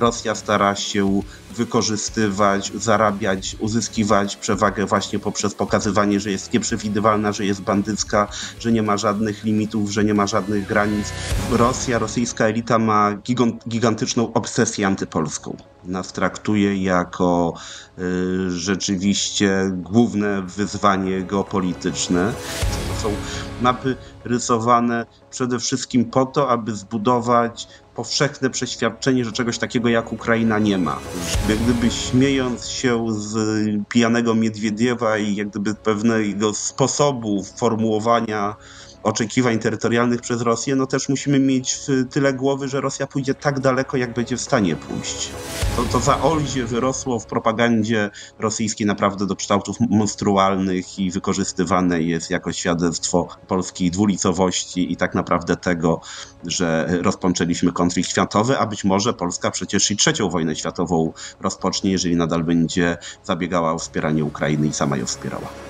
Rosja stara się wykorzystywać, zarabiać, uzyskiwać przewagę właśnie poprzez pokazywanie, że jest nieprzewidywalna, że jest bandycka, że nie ma żadnych limitów, że nie ma żadnych granic. Rosja, rosyjska elita ma gigantyczną obsesję antypolską. Nas traktuje jako y, rzeczywiście główne wyzwanie geopolityczne. To są mapy rysowane przede wszystkim po to, aby zbudować powszechne przeświadczenie, że czegoś takiego jak Ukraina nie ma. Jak gdyby śmiejąc się z pijanego Miedwiediewa i jak gdyby pewnego sposobu formułowania oczekiwań terytorialnych przez Rosję, no też musimy mieć tyle głowy, że Rosja pójdzie tak daleko, jak będzie w stanie pójść. To, to za Olzie wyrosło w propagandzie rosyjskiej naprawdę do kształtów monstrualnych i wykorzystywane jest jako świadectwo polskiej dwulicowości i tak naprawdę tego, że rozpoczęliśmy konflikt światowy, a być może Polska przecież i trzecią wojnę światową rozpocznie, jeżeli nadal będzie zabiegała o wspieranie Ukrainy i sama ją wspierała.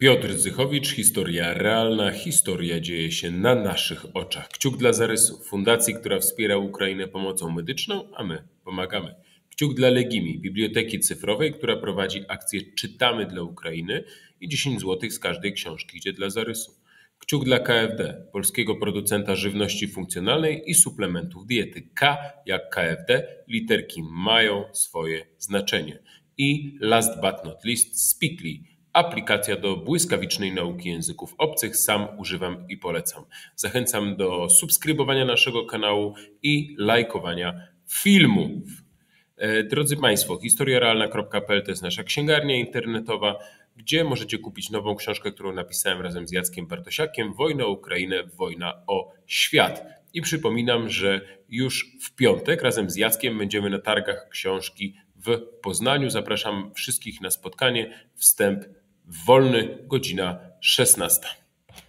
Piotr Zychowicz, historia realna, historia dzieje się na naszych oczach. Kciuk dla Zarysu, fundacji, która wspiera Ukrainę pomocą medyczną, a my pomagamy. Kciuk dla Legimi, biblioteki cyfrowej, która prowadzi akcję Czytamy dla Ukrainy i 10 zł z każdej książki idzie dla Zarysu. Kciuk dla KFD, polskiego producenta żywności funkcjonalnej i suplementów diety. K jak KFD, literki mają swoje znaczenie. I last but not least, Speakly, Aplikacja do błyskawicznej nauki języków obcych sam używam i polecam. Zachęcam do subskrybowania naszego kanału i lajkowania filmów. E, drodzy Państwo, historiarealna.pl to jest nasza księgarnia internetowa, gdzie możecie kupić nową książkę, którą napisałem razem z Jackiem Bartosiakiem Wojna o Ukrainę, wojna o świat. I przypominam, że już w piątek razem z Jackiem będziemy na targach książki w Poznaniu. Zapraszam wszystkich na spotkanie. Wstęp wolny, godzina 16.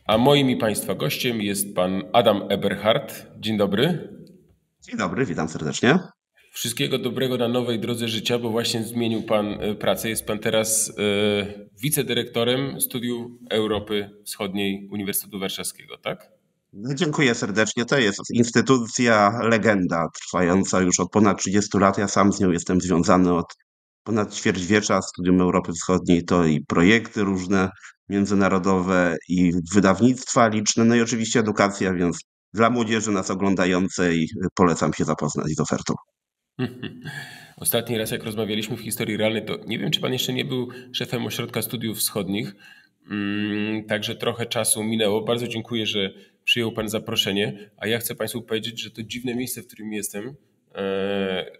A moim i Państwa gościem jest pan Adam Eberhardt. Dzień dobry. Dzień dobry, witam serdecznie. Wszystkiego dobrego na nowej drodze życia, bo właśnie zmienił Pan e, pracę. Jest Pan teraz y, wicedyrektorem Studiów Europy Wschodniej Uniwersytetu Warszawskiego, tak? No, dziękuję serdecznie. To jest instytucja, legenda, trwająca już od ponad 30 lat. Ja sam z nią jestem związany od ponad ćwierćwiecza Studium Europy Wschodniej to i projekty różne międzynarodowe, i wydawnictwa liczne, no i oczywiście edukacja, więc dla młodzieży nas oglądającej polecam się zapoznać z ofertą. Ostatni raz, jak rozmawialiśmy w historii realnej, to nie wiem, czy pan jeszcze nie był szefem Ośrodka Studiów Wschodnich. Mm, także trochę czasu minęło. Bardzo dziękuję, że przyjął Pan zaproszenie. A ja chcę Państwu powiedzieć, że to dziwne miejsce, w którym jestem,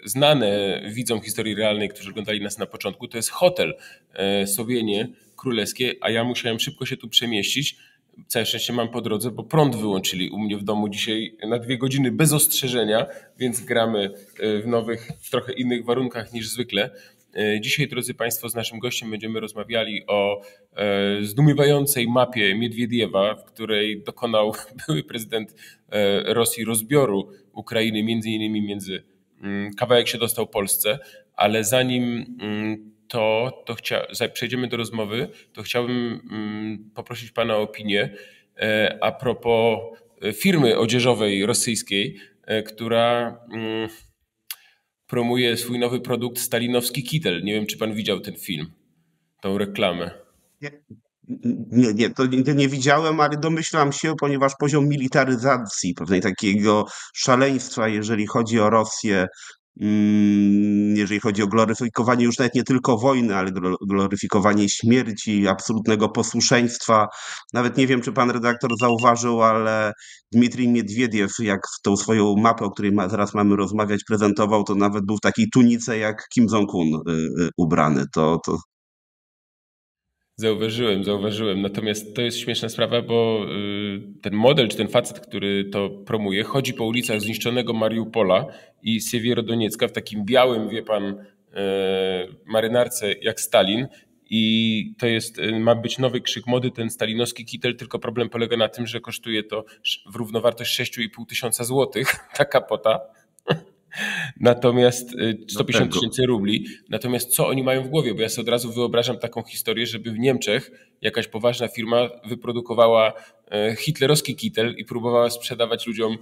znane widzom historii realnej, którzy oglądali nas na początku, to jest hotel e, Sowienie Królewskie, a ja musiałem szybko się tu przemieścić. Całe szczęście mam po drodze, bo prąd wyłączyli u mnie w domu dzisiaj na dwie godziny bez ostrzeżenia, więc gramy e, w nowych, w trochę innych warunkach niż zwykle. Dzisiaj, drodzy Państwo, z naszym gościem będziemy rozmawiali o zdumiewającej mapie Miedwiediewa, w której dokonał były prezydent Rosji rozbioru Ukrainy, między innymi między mm, kawałek się dostał Polsce, ale zanim mm, to, to chcia, przejdziemy do rozmowy, to chciałbym mm, poprosić Pana o opinię e, a propos e, firmy odzieżowej rosyjskiej, e, która promuje swój nowy produkt stalinowski kitel. Nie wiem, czy Pan widział ten film, tą reklamę. Nie, nie, to nie, nie widziałem, ale domyślam się, ponieważ poziom militaryzacji, pewnej takiego szaleństwa, jeżeli chodzi o Rosję, jeżeli chodzi o gloryfikowanie już nawet nie tylko wojny, ale gloryfikowanie śmierci, absolutnego posłuszeństwa. Nawet nie wiem, czy pan redaktor zauważył, ale Dmitrij Miedwiediew, jak tą swoją mapę, o której zaraz mamy rozmawiać, prezentował, to nawet był w takiej tunice jak Kim Jong-un y, y, ubrany. To, to Zauważyłem, zauważyłem. Natomiast to jest śmieszna sprawa, bo y, ten model, czy ten facet, który to promuje, chodzi po ulicach zniszczonego Mariupola i Siewierodoniecka w takim białym, wie pan, e, marynarce jak Stalin. I to jest, y, ma być nowy krzyk mody, ten stalinowski kitel, tylko problem polega na tym, że kosztuje to w równowartość 6,5 tysiąca złotych, ta kapota. Natomiast 150 tysięcy rubli. Natomiast co oni mają w głowie? Bo ja sobie od razu wyobrażam taką historię, żeby w Niemczech jakaś poważna firma wyprodukowała hitlerowski kitel i próbowała sprzedawać ludziom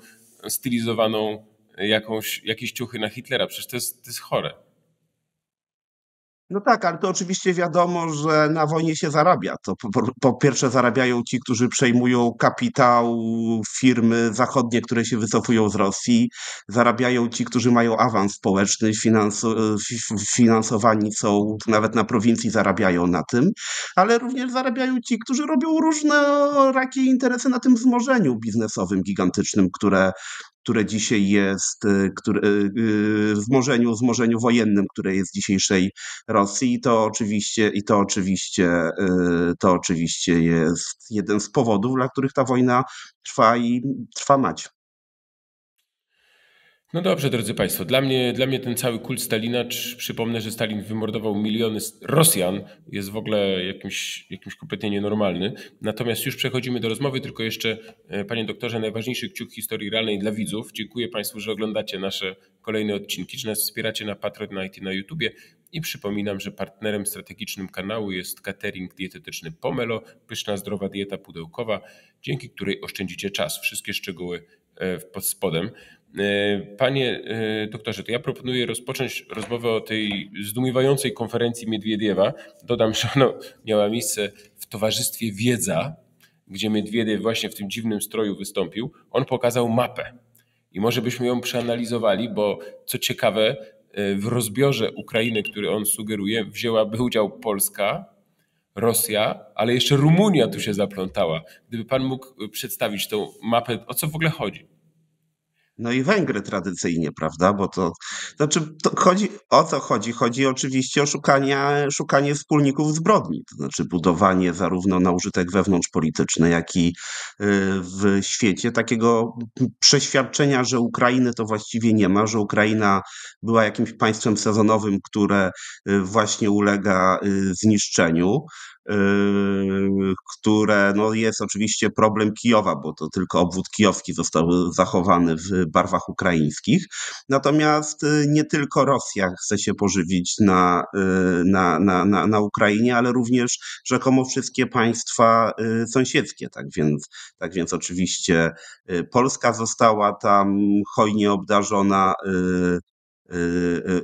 stylizowaną jakąś, jakieś ciuchy na Hitlera. Przecież to jest, to jest chore. No tak, ale to oczywiście wiadomo, że na wojnie się zarabia. To po, po, pierwsze zarabiają ci, którzy przejmują kapitał firmy zachodnie, które się wycofują z Rosji. Zarabiają ci, którzy mają awans społeczny, finansowani są, nawet na prowincji zarabiają na tym, ale również zarabiają ci, którzy robią różne rakie interesy na tym wzmożeniu biznesowym gigantycznym, które które dzisiaj jest y, które, y, y, w wzmożeniu, wzmożeniu wojennym, które jest dzisiejszej Rosji i to oczywiście, i to oczywiście, to oczywiście jest jeden z powodów, dla których ta wojna trwa i trwa mać. No dobrze, drodzy Państwo, dla mnie, dla mnie ten cały kult Stalina, przypomnę, że Stalin wymordował miliony Rosjan, jest w ogóle jakimś, jakimś kompletnie nienormalny. Natomiast już przechodzimy do rozmowy, tylko jeszcze, e, Panie Doktorze, najważniejszy kciuk historii realnej dla widzów. Dziękuję Państwu, że oglądacie nasze kolejne odcinki, że nas wspieracie na Patronite i na YouTubie. I przypominam, że partnerem strategicznym kanału jest catering dietetyczny Pomelo, pyszna, zdrowa dieta pudełkowa, dzięki której oszczędzicie czas. Wszystkie szczegóły e, pod spodem. E, panie e, doktorze, to ja proponuję rozpocząć rozmowę o tej zdumiewającej konferencji Miedwiediewa. Dodam, że ona miała miejsce w towarzystwie Wiedza, gdzie Miedwiediew właśnie w tym dziwnym stroju wystąpił. On pokazał mapę i może byśmy ją przeanalizowali, bo co ciekawe, e, w rozbiorze Ukrainy, który on sugeruje, wzięłaby udział Polska, Rosja, ale jeszcze Rumunia tu się zaplątała. Gdyby pan mógł przedstawić tą mapę, o co w ogóle chodzi? No i Węgry tradycyjnie, prawda? Bo to znaczy to chodzi o co chodzi? Chodzi oczywiście o szukanie, szukanie wspólników zbrodni, to znaczy budowanie zarówno na użytek wewnątrzpolityczny, jak i y, w świecie takiego przeświadczenia, że Ukrainy to właściwie nie ma, że Ukraina była jakimś państwem sezonowym, które y, właśnie ulega y, zniszczeniu, które no jest oczywiście problem Kijowa, bo to tylko obwód kijowski został zachowany w barwach ukraińskich. Natomiast y, nie tylko Rosja chce się pożywić na, y, na, na, na, na Ukrainie, ale również rzekomo wszystkie państwa y, sąsiedzkie. Tak więc, tak więc oczywiście Polska została tam hojnie obdarzona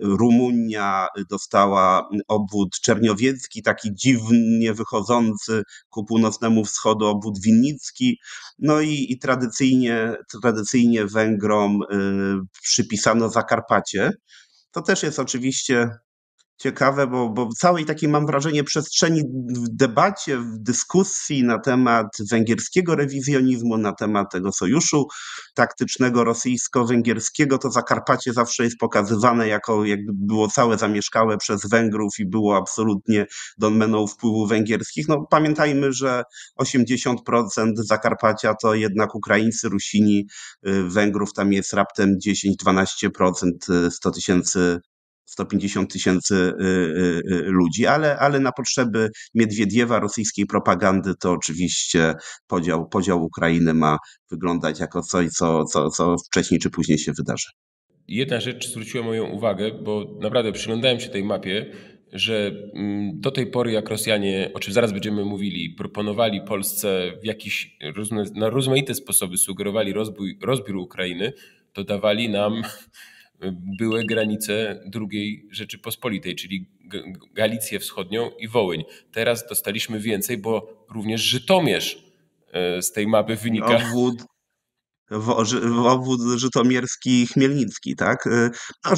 Rumunia dostała obwód czerniowiecki, taki dziwnie wychodzący ku północnemu wschodu obwód winnicki. No i, i tradycyjnie, tradycyjnie Węgrom y, przypisano Zakarpacie. To też jest oczywiście ciekawe, bo, bo całej takiej mam wrażenie przestrzeni w debacie, w dyskusji na temat węgierskiego rewizjonizmu, na temat tego sojuszu taktycznego rosyjsko-węgierskiego, to Zakarpacie zawsze jest pokazywane jako jakby było całe zamieszkałe przez Węgrów i było absolutnie domeną wpływu węgierskich. No pamiętajmy, że 80% Zakarpacia to jednak Ukraińcy, Rusini, y, Węgrów tam jest raptem 10-12%, 100 y, tysięcy 150 tysięcy y, y, y, ludzi, ale, ale na potrzeby Miedwiediewa, rosyjskiej propagandy, to oczywiście podział, podział Ukrainy ma wyglądać jako coś, co, co, co wcześniej czy później się wydarzy. Jedna rzecz zwróciła moją uwagę, bo naprawdę przyglądałem się tej mapie, że mm, do tej pory, jak Rosjanie, o czym zaraz będziemy mówili, proponowali Polsce w jakiś, na rozmaite sposoby sugerowali rozbój, rozbiór Ukrainy, to dawali nam były granice II Rzeczypospolitej, czyli Galicję Wschodnią i Wołyń. Teraz dostaliśmy więcej, bo również Żytomierz e, z tej mapy wynika. Obwód, obwód żytomierski Chmielnicki, tak? No,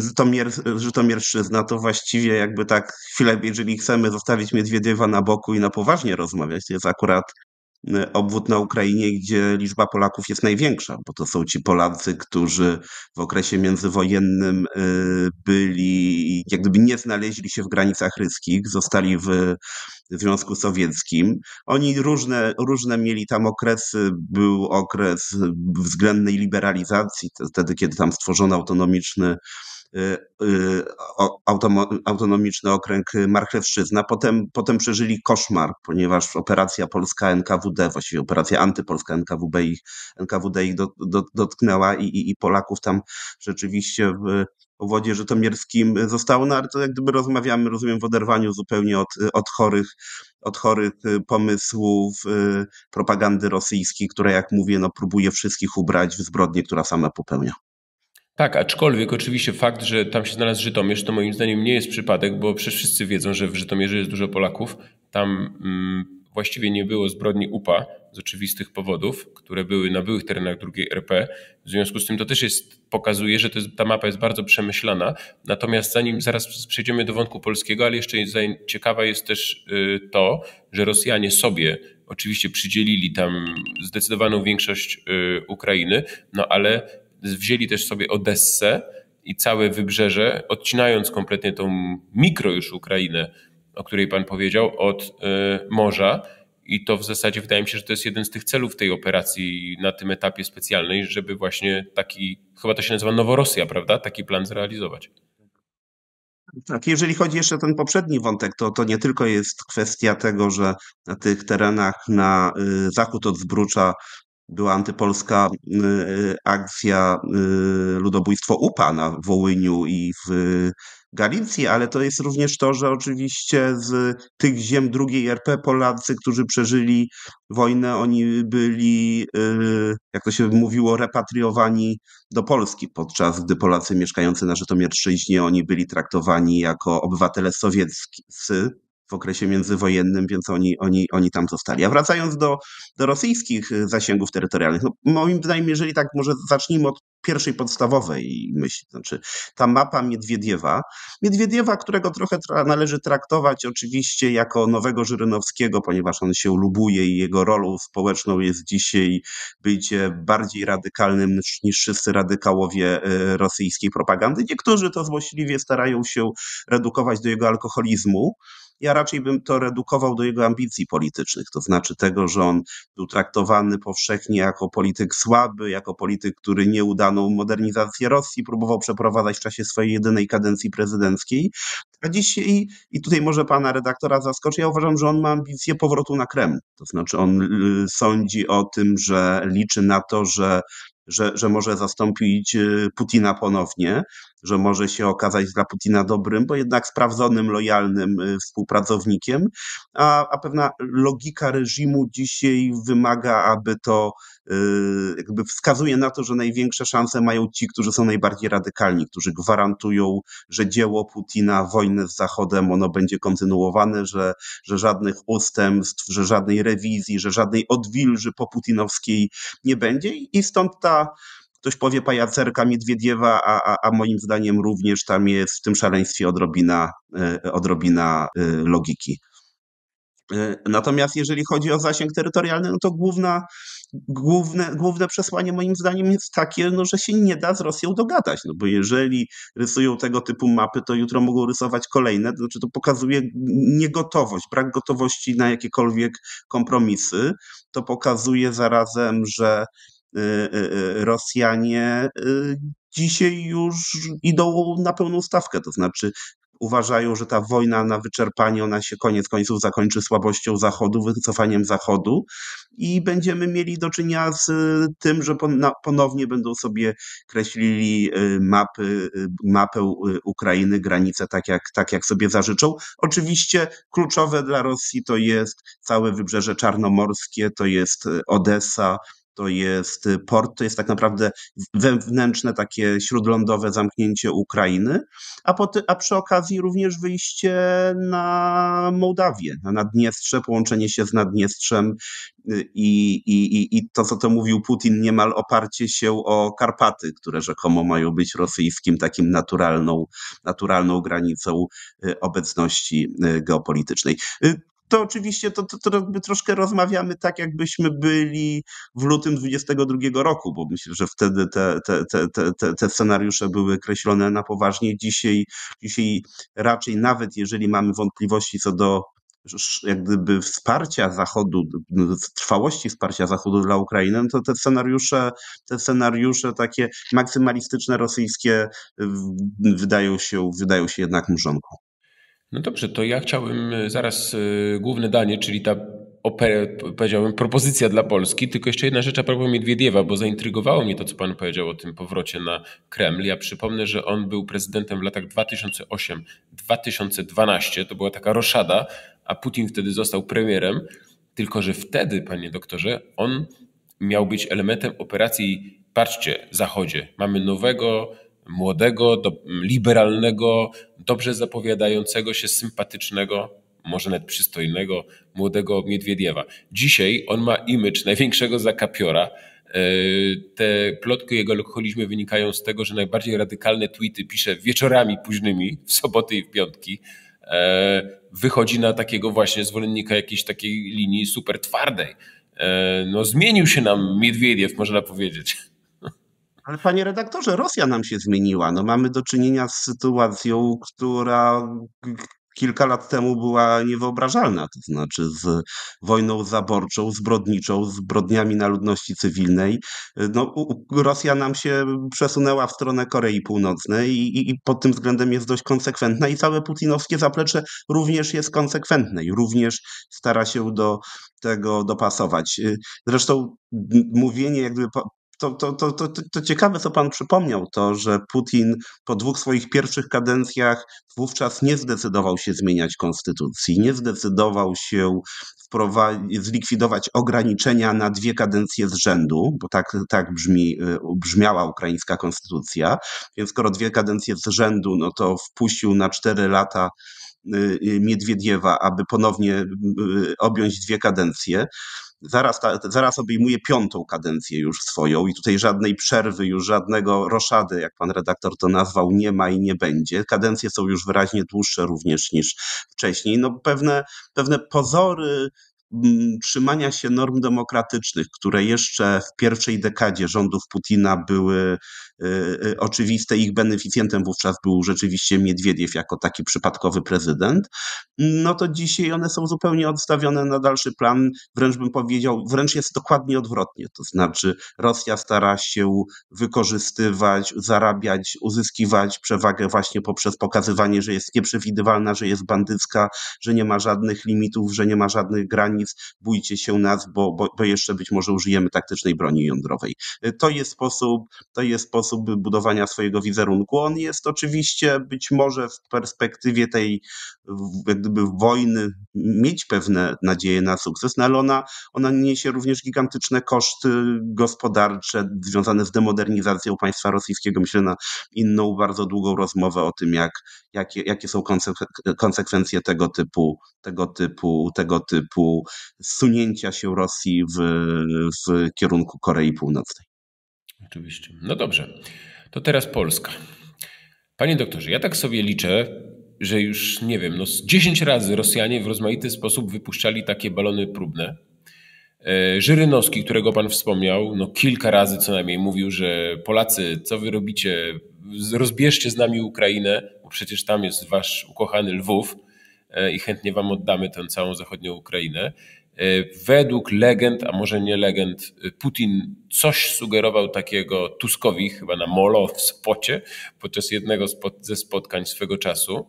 Żytomier, Żytomierszczyzna to właściwie jakby tak chwilę, jeżeli chcemy zostawić Miedwiediewa na boku i na poważnie rozmawiać, jest akurat obwód na Ukrainie, gdzie liczba Polaków jest największa, bo to są ci Polacy, którzy w okresie międzywojennym y, byli, jak gdyby nie znaleźli się w granicach ryskich, zostali w Związku Sowieckim. Oni różne, różne mieli tam okresy. Był okres względnej liberalizacji, wtedy, kiedy tam stworzono autonomiczny autonomiczny okręg Marchewszczyzna. Potem, potem przeżyli koszmar, ponieważ operacja polska NKWD, właściwie operacja antypolska NKWD ich, NKWD ich do, do, dotknęła i, i, i Polaków tam rzeczywiście w obwodzie żytomierskim zostało, no ale to jak gdyby rozmawiamy, rozumiem, w oderwaniu zupełnie od, od chorych od chorych pomysłów propagandy rosyjskiej, która, jak mówię, no, próbuje wszystkich ubrać w zbrodnię, która sama popełnia. Tak, aczkolwiek oczywiście fakt, że tam się znalazł Żytomierz, to moim zdaniem nie jest przypadek, bo przecież wszyscy wiedzą, że w Żytomierzu jest dużo Polaków. Tam mm, właściwie nie było zbrodni UPA z oczywistych powodów, które były na byłych terenach II RP. W związku z tym to też jest, pokazuje, że jest, ta mapa jest bardzo przemyślana. Natomiast zanim zaraz przejdziemy do wątku polskiego, ale jeszcze ciekawa jest też y, to, że Rosjanie sobie oczywiście przydzielili tam zdecydowaną większość y, Ukrainy, no ale wzięli też sobie Odessę i całe wybrzeże, odcinając kompletnie tą mikro już Ukrainę, o której pan powiedział, od y, morza. I to w zasadzie wydaje mi się, że to jest jeden z tych celów tej operacji na tym etapie specjalnej, żeby właśnie taki, chyba to się nazywa Noworosja, prawda? Taki plan zrealizować. Tak, jeżeli chodzi jeszcze o ten poprzedni wątek, to, to nie tylko jest kwestia tego, że na tych terenach na y, zachód od Zbrucza była antypolska y, y, akcja y, ludobójstwo UPA na Wołyniu i w Galicji, ale to jest również to, że oczywiście z tych ziem drugiej RP Polacy, którzy przeżyli wojnę, oni byli, jak to się mówiło, repatriowani do Polski, podczas gdy Polacy mieszkający na Żytomierszczyźnie, oni byli traktowani jako obywatele sowieccy, w okresie międzywojennym, więc oni, oni, oni tam zostali. A wracając do, do rosyjskich y, zasięgów terytorialnych, no moim zdaniem, jeżeli tak, może zacznijmy od pierwszej podstawowej myśli, znaczy ta mapa Miedwiediewa. Miedwiediewa, którego trochę tra należy traktować oczywiście jako nowego Żyrynowskiego, ponieważ on się lubuje i jego rolą społeczną jest dzisiaj bycie bardziej radykalnym niż, wszyscy radykałowie y, rosyjskiej propagandy. Niektórzy to złośliwie starają się redukować do jego alkoholizmu, ja raczej bym to redukował do jego ambicji politycznych, to znaczy tego, że on był traktowany powszechnie jako polityk słaby, jako polityk, który nieudaną modernizację Rosji próbował przeprowadzać w czasie swojej jedynej kadencji prezydenckiej. A dzisiaj, i tutaj może pana redaktora zaskoczy, ja uważam, że on ma ambicje powrotu na Kreml. To znaczy on y, sądzi o tym, że liczy na to, że że, że może zastąpić y, Putina ponownie, że może się okazać dla Putina dobrym, bo jednak sprawdzonym, lojalnym y, współpracownikiem, a, a pewna logika reżimu dzisiaj wymaga, aby to y, jakby wskazuje na to, że największe szanse mają ci, którzy są najbardziej radykalni, którzy gwarantują, że dzieło Putina, wojny z Zachodem, ono będzie kontynuowane, że, że żadnych ustępstw, że żadnej rewizji, że żadnej odwilży po putinowskiej nie będzie. I stąd ta ktoś powie pajacerka Miedwiediewa, a, a, a moim zdaniem również tam jest w tym szaleństwie odrobina, e, odrobina e, logiki. E, natomiast jeżeli chodzi o zasięg terytorialny, no to główna, główne, główne przesłanie moim zdaniem jest takie, no, że się nie da z Rosją dogadać, no bo jeżeli rysują tego typu mapy, to jutro mogą rysować kolejne, to znaczy to pokazuje niegotowość, brak gotowości na jakiekolwiek kompromisy, to pokazuje zarazem, że Rosjanie dzisiaj już idą na pełną stawkę, to znaczy uważają, że ta wojna na wyczerpanie, ona się koniec końców zakończy słabością Zachodu, wycofaniem Zachodu i będziemy mieli do czynienia z tym, że ponownie będą sobie kreślili mapy, mapę Ukrainy, granice tak jak, tak jak sobie zażyczą. Oczywiście kluczowe dla Rosji to jest całe wybrzeże czarnomorskie, to jest Odessa, to jest y, port, to jest tak naprawdę wewnętrzne takie śródlądowe zamknięcie Ukrainy, a, a przy okazji również wyjście na Mołdawię, na Naddniestrze, połączenie się z Naddniestrzem y, i, i, i to, co to mówił Putin, niemal oparcie się o Karpaty, które rzekomo mają być rosyjskim takim naturalną, naturalną granicą y, obecności geopolitycznej to oczywiście to, to, to troszkę rozmawiamy tak, jakbyśmy byli w lutym 22 roku, bo myślę, że wtedy te, te, te, te, te scenariusze były kreślone na poważnie. Dzisiaj, dzisiaj raczej nawet jeżeli mamy wątpliwości co do jak gdyby wsparcia Zachodu, trwałości wsparcia Zachodu dla Ukrainy, to te scenariusze, te scenariusze takie maksymalistyczne rosyjskie wydają się, wydają się jednak mrzonką. No dobrze, to ja chciałbym e, zaraz e, główne danie, czyli ta powiedziałbym, propozycja dla Polski. Tylko jeszcze jedna rzecz a propos Miedwiediewa, bo zaintrygowało mnie to, co pan powiedział o tym powrocie na Kreml. Ja przypomnę, że on był prezydentem w latach 2008-2012. To była taka roszada, a Putin wtedy został premierem. Tylko, że wtedy, panie doktorze, on miał być elementem operacji, patrzcie, Zachodzie. Mamy nowego młodego, do, liberalnego, dobrze zapowiadającego się, sympatycznego, może nawet przystojnego, młodego Miedwiediewa. Dzisiaj on ma image największego zakapiora. E, te plotki o jego alkoholizmie wynikają z tego, że najbardziej radykalne tweety pisze wieczorami późnymi, w soboty i w piątki. E, wychodzi na takiego właśnie zwolennika jakiejś takiej linii super twardej. E, no, zmienił się nam Miedwiediew, można powiedzieć. Ale panie redaktorze, Rosja nam się zmieniła. No, mamy do czynienia z sytuacją, która kilka lat temu była niewyobrażalna, to znaczy z wojną zaborczą, zbrodniczą, zbrodniami na ludności cywilnej. No, Rosja nam się przesunęła w stronę Korei Północnej i, i pod tym względem jest dość konsekwentna i całe putinowskie zaplecze również jest konsekwentne i również stara się do tego dopasować. Zresztą mówienie jakby to, to, to, to, to ciekawe, co pan przypomniał, to, że Putin po dwóch swoich pierwszych kadencjach wówczas nie zdecydował się zmieniać konstytucji, nie zdecydował się zlikwidować ograniczenia na dwie kadencje z rzędu, bo tak, tak brzmi, y, brzmiała ukraińska konstytucja. Więc skoro dwie kadencje z rzędu, no to wpuścił na cztery lata y, y, Miedwiediewa, aby ponownie objąć dwie kadencje zaraz, ta, zaraz obejmuje piątą kadencję już swoją i tutaj żadnej przerwy, już żadnego roszady, jak pan redaktor to nazwał, nie ma i nie będzie. Kadencje są już wyraźnie dłuższe również niż wcześniej. No pewne, pewne pozory trzymania się norm demokratycznych, które jeszcze w pierwszej dekadzie rządów Putina były y, y, oczywiste, ich beneficjentem wówczas był rzeczywiście Miedwiediew jako taki przypadkowy prezydent, no to dzisiaj one są zupełnie odstawione na dalszy plan, wręcz bym powiedział, wręcz jest dokładnie odwrotnie, to znaczy Rosja stara się wykorzystywać, zarabiać, uzyskiwać przewagę właśnie poprzez pokazywanie, że jest nieprzewidywalna, że jest bandycka, że nie ma żadnych limitów, że nie ma żadnych granic, granic, bójcie się nas, bo, bo, bo jeszcze być może użyjemy taktycznej broni jądrowej. To jest sposób, to jest sposób budowania swojego wizerunku. On jest oczywiście być może w perspektywie tej jak gdyby wojny mieć pewne nadzieje na sukces, no ale ona, ona niesie również gigantyczne koszty gospodarcze związane z demodernizacją państwa rosyjskiego. Myślę na inną bardzo długą rozmowę o tym, jak, jakie, jakie są konsekwencje tego typu, tego typu, tego typu zsunięcia się Rosji w, w kierunku Korei Północnej. Oczywiście. No dobrze. To teraz Polska. Panie doktorze, ja tak sobie liczę, że już nie wiem, no 10 razy Rosjanie w rozmaity sposób wypuszczali takie balony próbne. E, Żyrynowski, którego pan wspomniał, no kilka razy co najmniej mówił, że Polacy, co wy robicie, rozbierzcie z nami Ukrainę, bo przecież tam jest wasz ukochany Lwów i chętnie wam oddamy tę całą zachodnią Ukrainę. E, według legend, a może nie legend, Putin coś sugerował takiego Tuskowi, chyba na Molo w Spocie, podczas jednego ze spotkań swego czasu.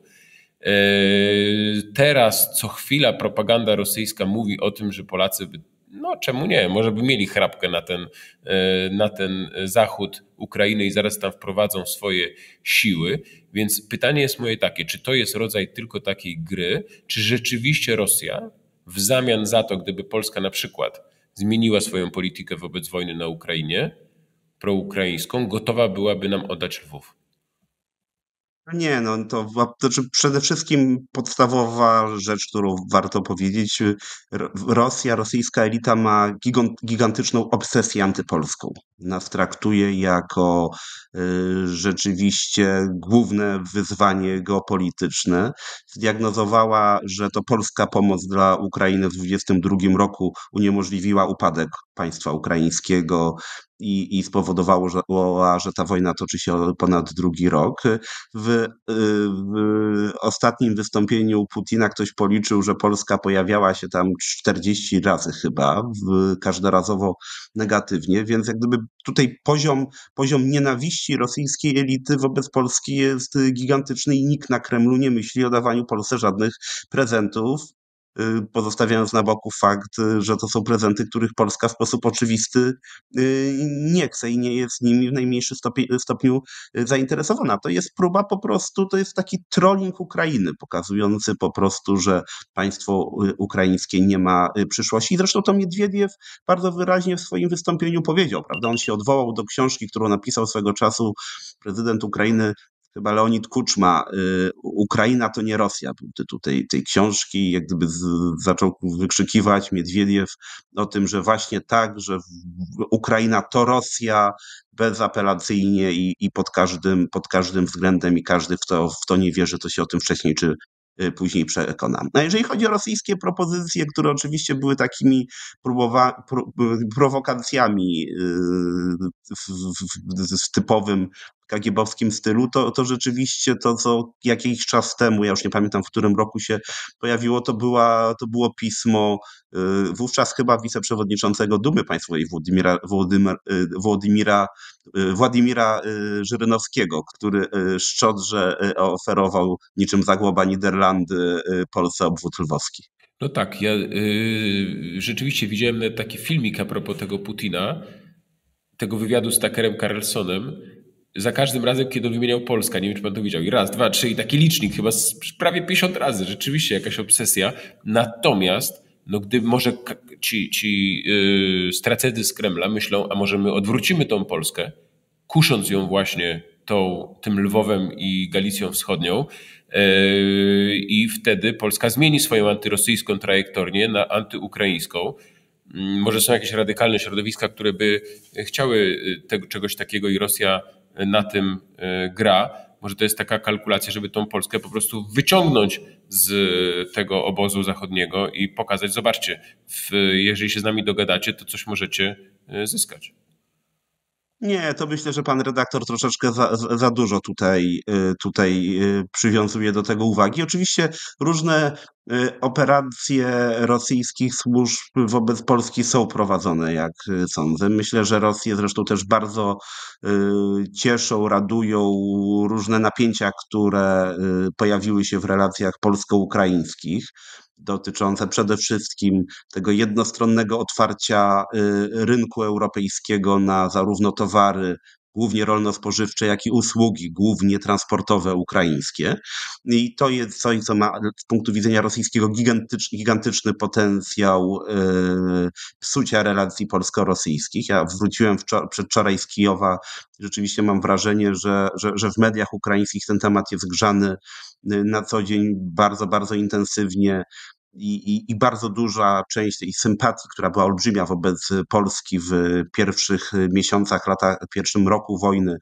Teraz co chwila propaganda rosyjska mówi o tym, że Polacy by no czemu nie? Może by mieli chrapkę na ten, e, na ten zachód Ukrainy i zaraz tam wprowadzą swoje siły. Więc pytanie jest moje takie, czy to jest rodzaj tylko takiej gry, czy rzeczywiście Rosja w zamian za to, gdyby Polska na przykład zmieniła swoją politykę wobec wojny na Ukrainie, proukraińską, gotowa byłaby nam oddać Lwów? Nie, no to, to znaczy przede wszystkim podstawowa rzecz, którą warto powiedzieć, Rosja, rosyjska elita ma gigantyczną obsesję antypolską. Nas traktuje jako y, rzeczywiście główne wyzwanie geopolityczne. Zdiagnozowała, że to polska pomoc dla Ukrainy w 2022 roku uniemożliwiła upadek państwa ukraińskiego i, i spowodowało, że, że ta wojna toczy się ponad drugi rok. W, w ostatnim wystąpieniu Putina ktoś policzył, że Polska pojawiała się tam 40 razy chyba, każdorazowo negatywnie, więc jak gdyby tutaj poziom, poziom nienawiści rosyjskiej elity wobec Polski jest gigantyczny i nikt na Kremlu nie myśli o dawaniu Polsce żadnych prezentów. Y, pozostawiając na boku fakt, y, że to są prezenty, których Polska w sposób oczywisty y, nie chce i nie jest nimi w najmniejszym stopniu zainteresowana. To jest próba po prostu, to jest taki trolling Ukrainy, pokazujący po prostu, że państwo ukraińskie nie ma przyszłości. I zresztą to Miedwiediew bardzo wyraźnie w swoim wystąpieniu powiedział, prawda? On się odwołał do książki, którą napisał swego czasu prezydent Ukrainy chyba Leonid Kuczma, y, Ukraina to nie Rosja, był tytuł tej, tej książki, jak gdyby z, zaczął wykrzykiwać Miedwiediew o tym, że właśnie tak, że Ukraina to Rosja bezapelacyjnie i, i pod, każdym, pod każdym względem i każdy w to, w to nie wierzy, to się o tym wcześniej czy Y, później przekonam. A jeżeli chodzi o rosyjskie propozycje, które oczywiście były takimi próbowa- y, prowokacjami y, w, w, w typowym kagiebowskim stylu, to, to rzeczywiście to, co jakiś czas temu, ja już nie pamiętam, w którym roku się pojawiło, to, była, to było pismo wówczas chyba wiceprzewodniczącego Dumy Państwowej Władimira, Władimira, Władimira, Władimira Żyrynowskiego, który szczodrze oferował niczym zagłoba Niderlandy Polsce obwód lwowski. No tak, ja y, rzeczywiście widziałem taki filmik a propos tego Putina, tego wywiadu z Takerem Carlsonem. Za każdym razem, kiedy on wymieniał Polskę, nie wiem, czy pan to widział, i raz, dwa, trzy, i taki licznik, chyba prawie 50 razy, rzeczywiście jakaś obsesja. Natomiast, no gdy może ci, ci yy, stracedy z Kremla myślą, a może my odwrócimy tą Polskę, kusząc ją właśnie tą, tym Lwowem i Galicją Wschodnią, yy, i wtedy Polska zmieni swoją antyrosyjską trajektorię na antyukraińską. Mm, może są jakieś radykalne środowiska, które by chciały yy, tego, czegoś takiego i Rosja na tym yy, gra. Może to jest taka kalkulacja, żeby tą Polskę po prostu wyciągnąć z tego obozu zachodniego i pokazać, zobaczcie, w, jeżeli się z nami dogadacie, to coś możecie zyskać. Nie, to myślę, że pan redaktor troszeczkę za, za dużo tutaj, y, tutaj y, przywiązuje do tego uwagi. Oczywiście różne y, operacje rosyjskich służb wobec Polski są prowadzone, jak sądzę. Myślę, że Rosję zresztą też bardzo cieszą, radują różne napięcia, które pojawiły się w relacjach polsko-ukraińskich dotyczące przede wszystkim tego jednostronnego otwarcia y, rynku europejskiego na zarówno towary, głównie rolno-spożywcze, jak i usługi, głównie transportowe ukraińskie. I to jest coś, co ma z punktu widzenia rosyjskiego gigantyczny, gigantyczny potencjał yy, psucia relacji polsko-rosyjskich. Ja wróciłem wczor- przedwczoraj z Kijowa. Rzeczywiście mam wrażenie, że, że, że w mediach ukraińskich ten temat jest grzany y, na co dzień bardzo, bardzo intensywnie i, i, i, bardzo duża część tej sympatii, która była olbrzymia wobec Polski w pierwszych miesiącach, pierwszym roku wojny,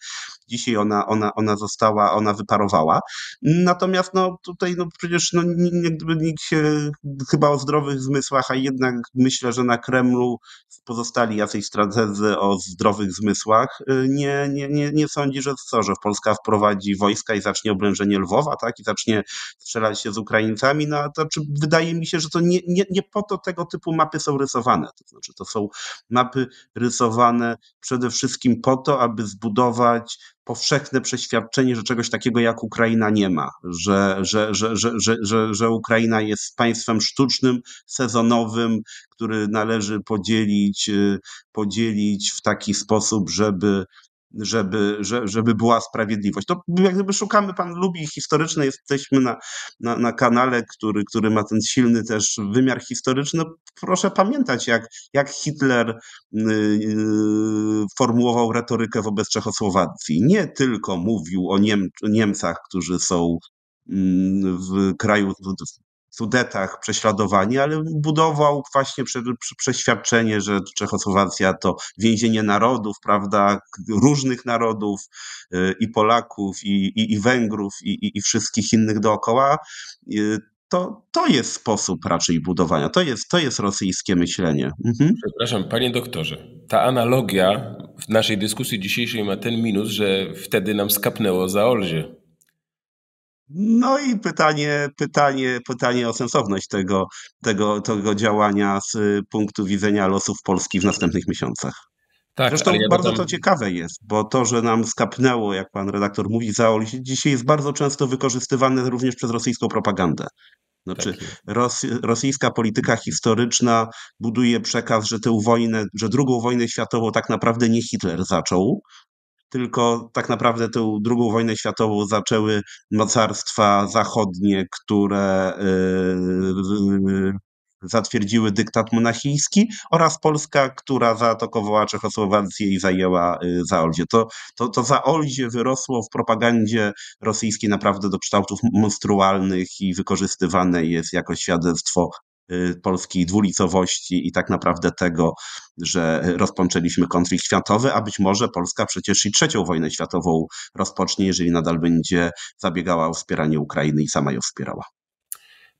dzisiaj ona, ona, ona została, ona wyparowała. Natomiast no tutaj no przecież no, gdyby nikt się chyba o zdrowych zmysłach, a jednak myślę, że na Kremlu pozostali jacyś strategzy o zdrowych zmysłach, nie, nie, nie, nie sądzi, że co, że Polska wprowadzi wojska i zacznie oblężenie Lwowa, tak, i zacznie strzelać się z Ukraińcami, no to czy wydaje mi się, że to nie, nie, nie po to tego typu mapy są rysowane, to znaczy to są mapy rysowane przede wszystkim po to, aby zbudować powszechne przeświadczenie, że czegoś takiego jak Ukraina nie ma, że, że, że, że, że, że, że Ukraina jest państwem sztucznym, sezonowym, który należy podzielić, y, podzielić w taki sposób, żeby żeby, żeby była sprawiedliwość. To jak gdyby szukamy, pan lubi historyczne, jesteśmy na, na, na kanale, który, który ma ten silny też wymiar historyczny. Proszę pamiętać, jak, jak Hitler yy, formułował retorykę wobec Czechosłowacji. Nie tylko mówił o Niem, Niemcach, którzy są mm, w kraju Sudetach prześladowani, ale budował właśnie prze, prze, przeświadczenie, że Czechosłowacja to więzienie narodów, prawda, różnych narodów y, i Polaków, i, i, i Węgrów, i, i, wszystkich innych dookoła. Y, to, to jest sposób raczej budowania, to jest, to jest rosyjskie myślenie. Mhm. Przepraszam, panie doktorze, ta analogia w naszej dyskusji dzisiejszej ma ten minus, że wtedy nam skapnęło za Olzie. No i pytanie, pytanie, pytanie o sensowność tego, tego, tego działania z punktu widzenia losów Polski w następnych miesiącach. Tak, Zresztą ja bardzo to ciekawe jest, bo to, że nam skapnęło, jak pan redaktor mówi, za Olzie, dzisiaj jest bardzo często wykorzystywane również przez rosyjską propagandę. Znaczy, tak rosyjska polityka historyczna buduje przekaz, że tę wojnę, że drugą wojnę światową tak naprawdę nie Hitler zaczął, tylko tak naprawdę tę drugą wojnę światową zaczęły mocarstwa zachodnie, które yy, zatwierdziły dyktat monachijski oraz Polska, która zaatakowała Czechosłowację i zajęła y, Zaolzie. To, to, to Zaolzie wyrosło w propagandzie rosyjskiej naprawdę do kształtów monstrualnych i wykorzystywane jest jako świadectwo y, polskiej dwulicowości i tak naprawdę tego, że rozpoczęliśmy konflikt światowy, a być może Polska przecież i trzecią wojnę światową rozpocznie, jeżeli nadal będzie zabiegała o wspieranie Ukrainy i sama ją wspierała.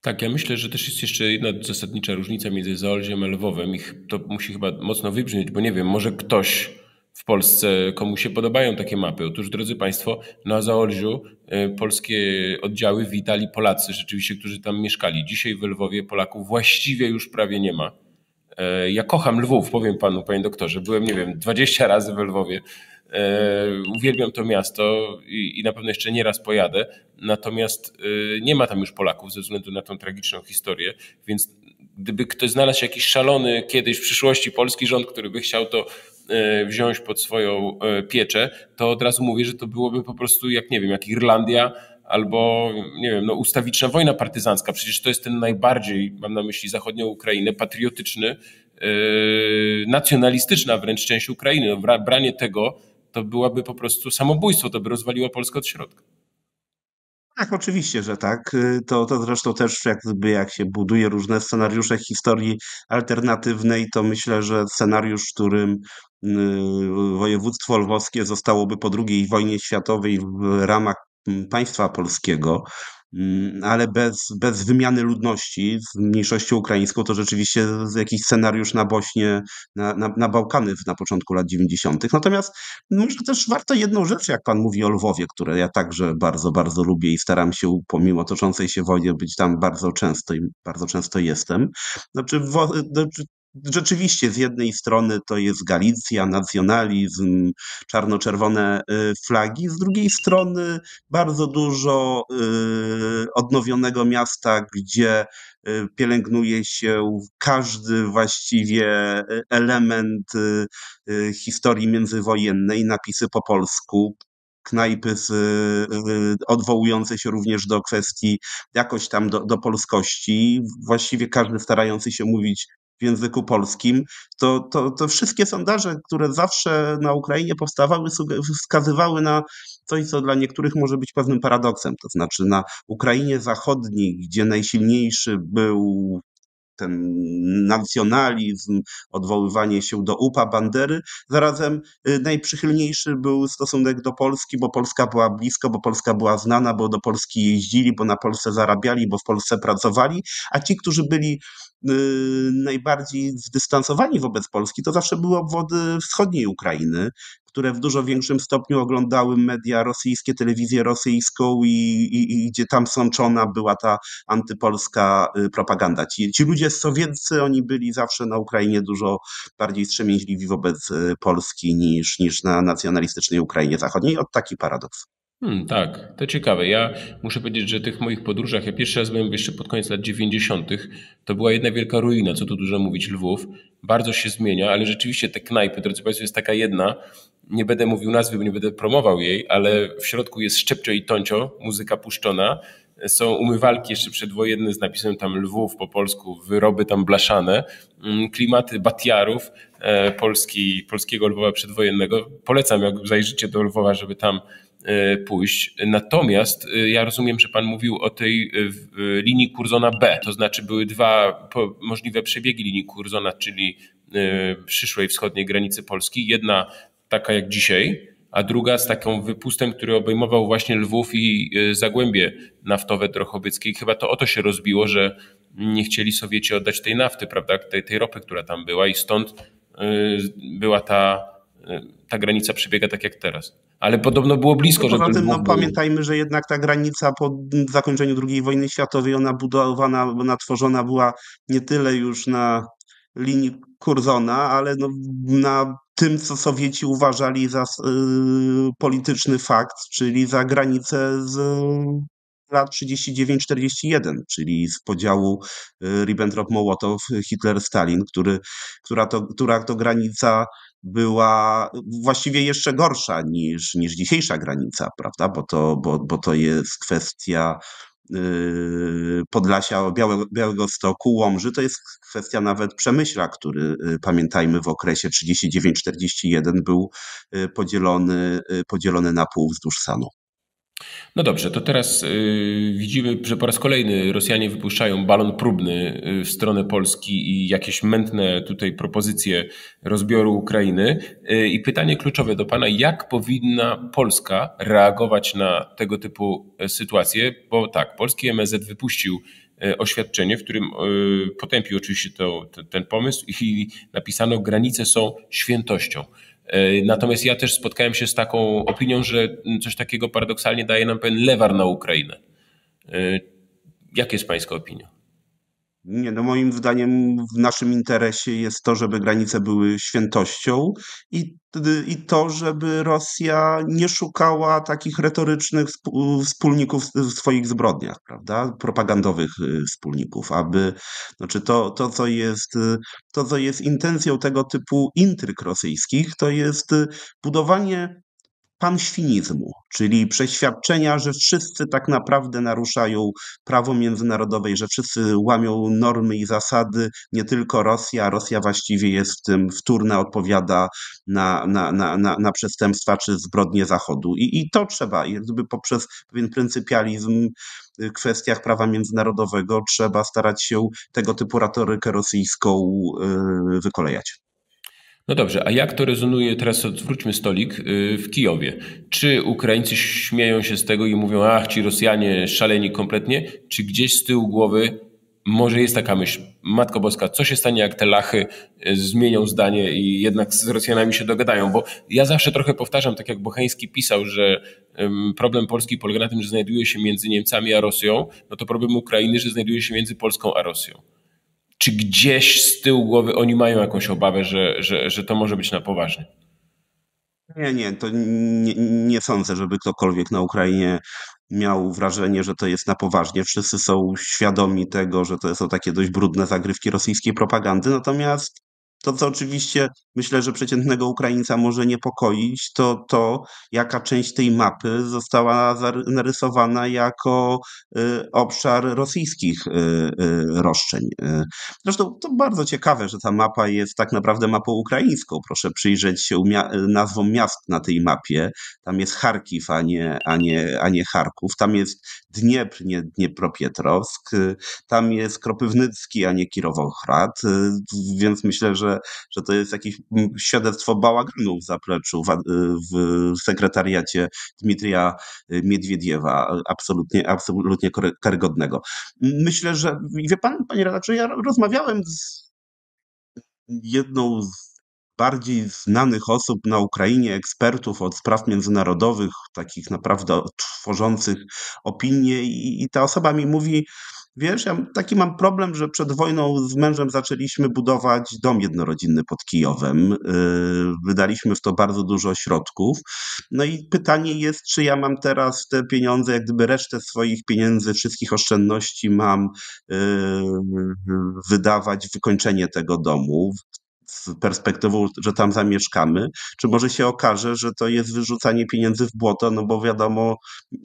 Tak, ja myślę, że też jest jeszcze jedna zasadnicza różnica między Zaolziem a Lwowem. Ich to musi chyba mocno wybrzmieć, bo nie wiem, może ktoś w Polsce, komu się podobają takie mapy. Otóż, drodzy Państwo, na Zaolziu e, polskie oddziały witali Polacy, rzeczywiście, którzy tam mieszkali. Dzisiaj w Lwowie Polaków właściwie już prawie nie ma. E, ja kocham Lwów, powiem Panu, Panie doktorze. Byłem, nie wiem, 20 razy w Lwowie. E, uwielbiam to miasto i, i na pewno jeszcze nie raz pojadę, natomiast nie ma tam już Polaków ze względu na tą tragiczną historię, więc gdyby ktoś znalazł jakiś szalony kiedyś w przyszłości polski rząd, który by chciał to wziąć pod swoją pieczę, to od razu mówię, że to byłoby po prostu jak nie wiem, jak Irlandia albo nie wiem, no ustawiczna wojna partyzancka. Przecież to jest ten najbardziej, mam na myśli zachodnią Ukrainę, patriotyczny, yy, nacjonalistyczna wręcz część Ukrainy. No, branie tego to byłaby po prostu samobójstwo, to by rozwaliło Polskę od środka. Tak, oczywiście, że tak. To, to zresztą też jakby jak się buduje różne scenariusze historii alternatywnej, to myślę, że scenariusz, w którym województwo lwowskie zostałoby po II wojnie światowej w ramach państwa polskiego, Mm, ale bez, bez wymiany ludności z mniejszością ukraińską, to rzeczywiście jakiś scenariusz na Bośnie, na, na, na Bałkany na początku lat 90. Natomiast może też warto jedną rzecz, jak pan mówi o Lwowie, które ja także bardzo, bardzo lubię i staram się pomimo toczącej się wojny być tam bardzo często i bardzo często jestem. Znaczy, znaczy rzeczywiście z jednej strony to jest Galicja, nacjonalizm, czarno-czerwone y, flagi, z drugiej strony bardzo dużo y, odnowionego miasta, gdzie y, pielęgnuje się każdy właściwie element historii międzywojennej, napisy po polsku, knajpy z, odwołujące się również do kwestii jakoś tam do, do polskości. Właściwie każdy starający się mówić w języku polskim, to, to, to wszystkie sondaże, które zawsze na Ukrainie powstawały, wskazywały na coś, co dla niektórych może być pewnym paradoksem. To znaczy na Ukrainie Zachodniej, gdzie najsilniejszy był ten nacjonalizm, odwoływanie się do UPA, Bandery. Zarazem y, najprzychylniejszy był stosunek do Polski, bo Polska była blisko, bo Polska była znana, bo do Polski jeździli, bo na Polsce zarabiali, bo w Polsce pracowali, a ci, którzy byli y, najbardziej zdystansowani wobec Polski, to zawsze były obwody wschodniej Ukrainy, które w dużo większym stopniu oglądały media rosyjskie, telewizję rosyjską i, i, i gdzie tam sączona była ta antypolska y, propaganda. Ci, ci ludzie sowieccy, oni byli zawsze na Ukrainie dużo bardziej strzemięźliwi wobec y, Polski niż, niż na nacjonalistycznej Ukrainie Zachodniej. Od taki paradoks. Hmm, tak, to ciekawe. Ja muszę powiedzieć, że tych moich podróżach, ja pierwszy raz byłem jeszcze pod koniec lat 90., to była jedna wielka ruina, co tu dużo mówić, Lwów. Bardzo się zmienia, ale rzeczywiście te knajpy, drodzy Państwo, jest taka jedna, nie będę mówił nazwy, bo nie będę promował jej, ale w środku jest Szczepcio i Toncio, muzyka puszczona. Są umywalki jeszcze przedwojenne z napisem tam Lwów po polsku, wyroby tam blaszane, mm, klimaty batiarów e, Polski, polskiego Lwowa przedwojennego. Polecam, jak zajrzycie do Lwowa, żeby tam e, pójść. Natomiast e, ja rozumiem, że Pan mówił o tej linii Kurzona B, to znaczy były dwa możliwe przebiegi linii Kurzona, czyli przyszłej wschodniej granicy Polski. Jedna taka jak dzisiaj, a druga z taką wypustem, który obejmował właśnie Lwów i e, Zagłębie naftowe Drochobyckie. I chyba to o to się rozbiło, że nie chcieli Sowieci oddać tej nafty, prawda, tej, tej ropy, która tam była i stąd e, była ta ta granica przebiega tak jak teraz. Ale podobno było blisko, no, żeby... Poza tym no, pamiętajmy, że jednak ta granica po zakończeniu II wojny światowej, ona budowana, ona tworzona była nie tyle już na linii Kurzona, ale no, na tym, co Sowieci uważali za y, polityczny fakt, czyli za granicę z lat 39-41, czyli z podziału y, Ribbentrop-Mołotow, Hitler-Stalin, który, która, to, która to granica była właściwie jeszcze gorsza niż, niż dzisiejsza granica, prawda? Bo to, bo, bo to jest kwestia y, Podlasia, Białego, Stoku, Łomży, to jest kwestia nawet Przemyśla, który y, pamiętajmy w okresie 39-41 był podzielony, podzielony na pół wzdłuż Sanu. No dobrze, to teraz y, widzimy, że po raz kolejny Rosjanie wypuszczają balon próbny y, w stronę Polski i jakieś mętne tutaj propozycje rozbioru Ukrainy. Y, I pytanie kluczowe do Pana, jak powinna Polska reagować na tego typu e, sytuacje? Bo tak, polski MSZ wypuścił e, oświadczenie, w którym e, potępił oczywiście to, ten pomysł i napisano, granice są świętością. E, natomiast ja też spotkałem się z taką opinią, że coś takiego paradoksalnie daje nam pewien lewar na Ukrainę. E, Jaka jest Pańska opinia? Nie, no moim zdaniem w naszym interesie jest to, żeby granice były świętością i, i to, żeby Rosja nie szukała takich retorycznych wspólników w swoich zbrodniach, prawda? Propagandowych y, wspólników, aby, znaczy to, to, co jest, y, to, co jest intencją tego typu intryg rosyjskich, to jest y, budowanie panświnizmu, czyli przeświadczenia, że wszyscy tak naprawdę naruszają prawo międzynarodowe i że wszyscy łamią normy i zasady, nie tylko Rosja. Rosja właściwie jest w tym wtórna, odpowiada na, na, na, na, na przestępstwa czy zbrodnie Zachodu. I, I to trzeba, jak gdyby poprzez pewien pryncypializm w kwestiach prawa międzynarodowego trzeba starać się tego typu retorykę rosyjską yy, wykolejać. No dobrze, a jak to rezonuje, teraz odwróćmy stolik, y, w Kijowie? Czy Ukraińcy śmieją się z tego i mówią, ach, ci Rosjanie szaleni kompletnie, czy gdzieś z tyłu głowy może jest taka myśl, Matko Boska, co się stanie, jak te lachy y, zmienią zdanie i jednak z Rosjanami się dogadają? Bo ja zawsze trochę powtarzam, tak jak Bocheński pisał, że problem Polski polega na tym, że znajduje się między Niemcami a Rosją, no to problem Ukrainy, że znajduje się między Polską a Rosją czy gdzieś z tyłu głowy oni mają jakąś obawę, że, że, że to może być na poważnie? Nie, nie, to nie, nie sądzę, żeby ktokolwiek na Ukrainie miał wrażenie, że to jest na poważnie. Wszyscy są świadomi tego, że to są takie dość brudne zagrywki rosyjskiej propagandy, natomiast to, co oczywiście myślę, że przeciętnego Ukraińca może niepokoić, to to, jaka część tej mapy została narysowana jako y, obszar rosyjskich y, y, roszczeń. Zresztą to bardzo ciekawe, że ta mapa jest tak naprawdę mapą ukraińską. Proszę przyjrzeć się nazwom miast na tej mapie. Tam jest Charkiw, a nie, a nie, a nie Charków. Tam jest Dniepr, nie Dniepropietrowsk. Tam jest Kropywnycki, a nie Kirowochrad. Więc myślę, że, że to jest jakiś świadectwo bałaganu w zapleczu w, w sekretariacie Dmitrija Miedwiediewa, absolutnie, absolutnie karygodnego. Myślę, że, wie pan, panie redaktorze, ja rozmawiałem z jedną z bardziej znanych osób na Ukrainie, ekspertów od spraw międzynarodowych, takich naprawdę tworzących opinie, i, i ta osoba mi mówi, Wiesz, ja taki mam problem, że przed wojną z mężem zaczęliśmy budować dom jednorodzinny pod Kijowem. Y, wydaliśmy w to bardzo dużo środków. No i pytanie jest, czy ja mam teraz te pieniądze, jak gdyby resztę swoich pieniędzy, wszystkich oszczędności mam y, wydawać w wykończenie tego domu, z perspektywą, że tam zamieszkamy, czy może się okaże, że to jest wyrzucanie pieniędzy w błoto, no bo wiadomo,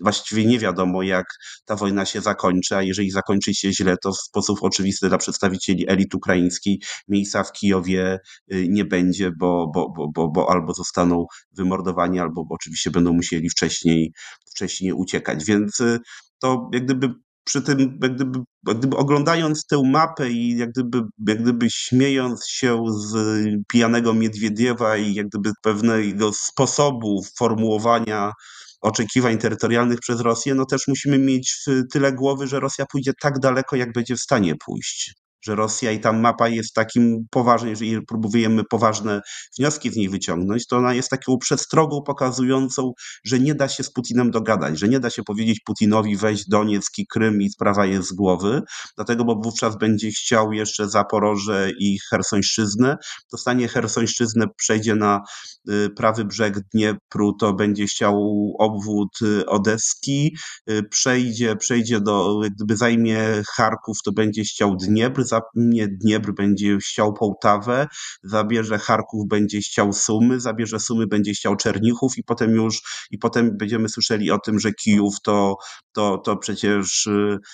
właściwie nie wiadomo, jak ta wojna się zakończy, a jeżeli zakończy się źle, to w sposób oczywisty dla przedstawicieli elit ukraińskiej miejsca w Kijowie y, nie będzie, bo, bo, bo, bo, bo albo zostaną wymordowani, albo oczywiście będą musieli wcześniej, wcześniej uciekać. Więc y, to jak gdyby przy tym, jak gdyby, jak gdyby oglądając tę mapę i jak gdyby, jak gdyby śmiejąc się z pijanego Miedwiediewa i jak gdyby pewnego sposobu formułowania oczekiwań terytorialnych przez Rosję, no też musimy mieć tyle głowy, że Rosja pójdzie tak daleko, jak będzie w stanie pójść. Że Rosja i ta mapa jest takim poważnym, jeżeli próbujemy poważne wnioski z niej wyciągnąć, to ona jest taką przestrogą pokazującą, że nie da się z Putinem dogadać, że nie da się powiedzieć Putinowi weź Donieck i Krym i sprawa jest z głowy, dlatego, bo wówczas będzie chciał jeszcze Zaporoże i Hersońszczyznę, dostanie Hersońszczyznę, przejdzie na y, prawy brzeg Dniepru, to będzie chciał obwód y, Odeski, y, przejdzie, przejdzie do, gdyby zajmie Charków, to będzie chciał Dniepr, zajmie Dniepr, będzie chciał Połtawę, zabierze Charków, będzie chciał Sumy, zabierze Sumy, będzie chciał Czernichów i potem już, i potem będziemy słyszeli o tym, że Kijów to, to, to przecież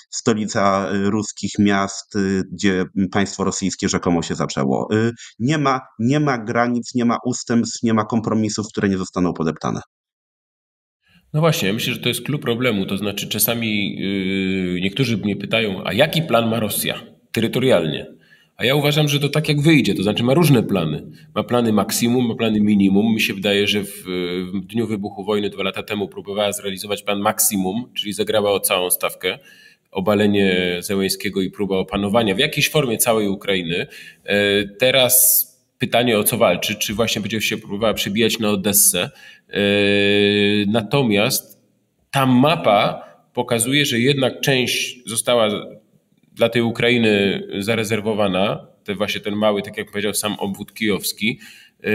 stolica ruskich miast, gdzie państwo rosyjskie rzekomo się zaczęło. Nie ma, nie ma granic, nie ma ustępstw, nie ma kompromisów, które nie zostaną podeptane. No właśnie, ja myślę, że to jest klucz problemu. To znaczy, czasami yy, niektórzy mnie pytają, a jaki plan ma Rosja terytorialnie? A ja uważam, że to tak jak wyjdzie, to znaczy ma różne plany. Ma plany maksimum, ma plany minimum. Mi się wydaje, że w, w dniu wybuchu wojny dwa lata temu próbowała zrealizować plan maksimum, czyli zagrała o całą stawkę obalenie Zełęskiego i próba opanowania w jakiejś formie całej Ukrainy. E, teraz pytanie o co walczy, czy właśnie będzie się próbowała przebijać na Odessę. E, natomiast ta mapa pokazuje, że jednak część została dla tej Ukrainy zarezerwowana, te właśnie ten mały, tak jak powiedział sam obwód kijowski. E,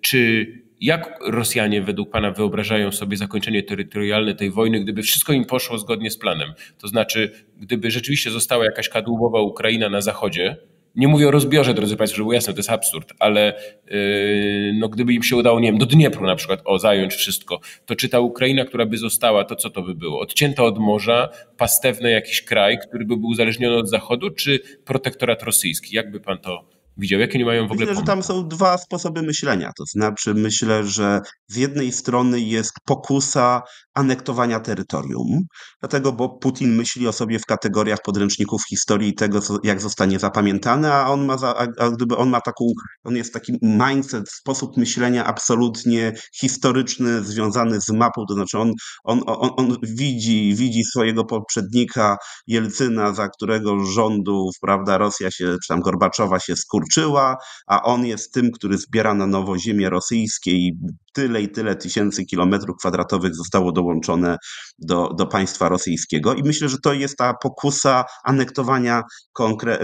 czy jak Rosjanie według Pana wyobrażają sobie zakończenie terytorialne tej wojny, gdyby wszystko im poszło zgodnie z planem? To znaczy, gdyby rzeczywiście została jakaś kadłubowa Ukraina na zachodzie, nie mówię o rozbiorze, drodzy Państwo, żeby było jasne, to jest absurd, ale yy, no, gdyby im się udało, nie wiem, do Dniepru na przykład, o, zająć wszystko, to czy ta Ukraina, która by została, to co to by było? Odcięta od morza, pastewny jakiś kraj, który by był uzależniony od Zachodu, czy protektorat rosyjski? Jakby Pan to widział? Jakie nie mają w ogóle Myślę, że tam są dwa sposoby myślenia. To znaczy, myślę, że z jednej strony jest pokusa anektowania terytorium, dlatego, bo Putin myśli o sobie w kategoriach podręczników historii tego, co, jak zostanie zapamiętane, a on ma, za, a, gdyby on ma taką, on jest taki mindset, sposób myślenia absolutnie historyczny, związany z mapą, to znaczy on, on, on, on widzi, widzi swojego poprzednika Jelcyna, za którego rządów, prawda, Rosja się, czy tam Gorbaczowa się skurczyła, a on jest tym, który zbiera na nowo ziemię rosyjskie i tyle i tyle tysięcy kilometrów kwadratowych zostało dołączone do, do państwa rosyjskiego. I myślę, że to jest ta pokusa anektowania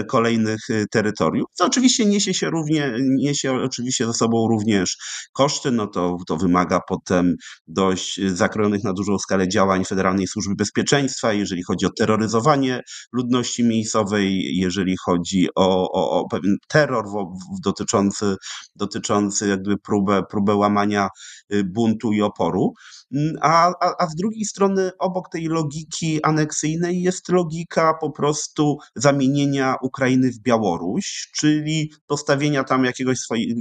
kolejnych y, terytoriów, co oczywiście niesie się równie, niesie oczywiście ze sobą również koszty, no to, to wymaga potem dość zakrojonych na dużą skalę działań Federalnej Służby Bezpieczeństwa, jeżeli chodzi o terroryzowanie ludności miejscowej, jeżeli chodzi o, o, o pewien terror w dotyczący, dotyczący jakby próbę, próbę łamania Y, buntu i oporu. Mm, a, a, a z drugiej strony, obok tej logiki aneksyjnej jest logika po prostu zamienienia Ukrainy w Białoruś, czyli postawienia tam jakiegoś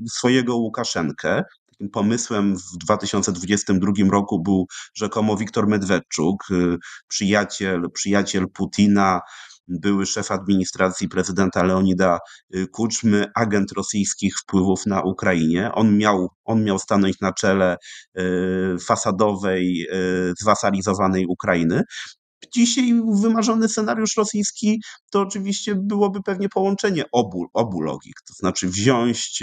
swojego Łukaszenkę. Takim pomysłem w 2022 roku był rzekomo Wiktor Medwedczuk, y, przyjaciel, przyjaciel Putina, były szef administracji prezydenta Leonida y, Kuczmy, agent rosyjskich wpływów na Ukrainie. On miał, on miał stanąć na czele y, fasadowej, y, zwasalizowanej Ukrainy. Dzisiaj wymarzony scenariusz rosyjski to oczywiście byłoby pewnie połączenie obu, obu logik, to znaczy wziąć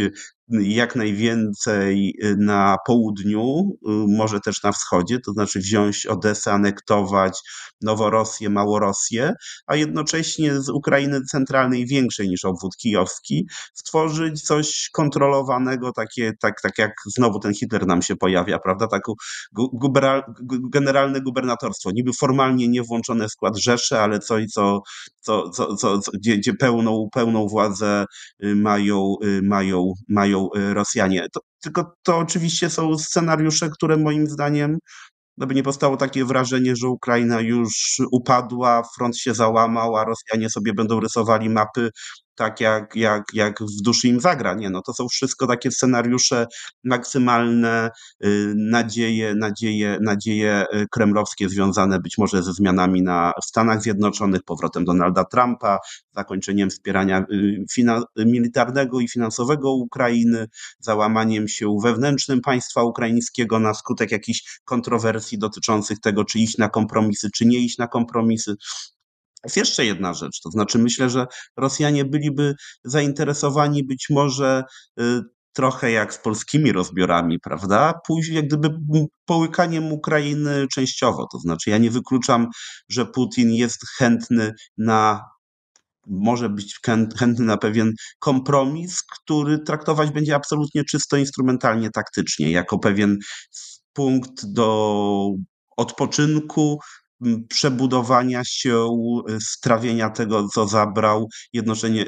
jak najwięcej y, na południu, y, może też na wschodzie, to znaczy wziąć Odesę, anektować Noworosję, Małorosję, a jednocześnie z Ukrainy centralnej, większej niż obwód kijowski, stworzyć coś kontrolowanego, takie, tak, tak jak znowu ten Hitler nam się pojawia, prawda, takie generalne gubernatorstwo, niby formalnie nie włączone w skład Rzeszy, ale coś, co, co, co, co, gdzie, gdzie pełną, pełną władzę y, mają, mają, mają Y, Rosjanie. To, tylko to oczywiście są scenariusze, które moim zdaniem no by nie powstało takie wrażenie, że Ukraina już upadła, front się załamał, a Rosjanie sobie będą rysowali mapy tak jak, jak, jak w duszy im zagra. Nie, no to są wszystko takie scenariusze maksymalne, y, nadzieje, nadzieje, nadzieje y, kremlowskie związane być może ze zmianami na, w Stanach Zjednoczonych, powrotem Donalda Trumpa, zakończeniem wspierania y, militarnego i finansowego Ukrainy, załamaniem się wewnętrznym państwa ukraińskiego na skutek jakichś kontrowersji dotyczących tego, czy iść na kompromisy, czy nie iść na kompromisy. Jest jeszcze jedna rzecz, to znaczy myślę, że Rosjanie byliby zainteresowani być może y, trochę jak z polskimi rozbiorami, prawda? Później jak gdyby połykaniem Ukrainy częściowo. To znaczy, ja nie wykluczam, że Putin jest chętny na może być chętny na pewien kompromis, który traktować będzie absolutnie czysto instrumentalnie, taktycznie, jako pewien punkt do odpoczynku, przebudowania się, y, strawienia tego, co zabrał, jednocześnie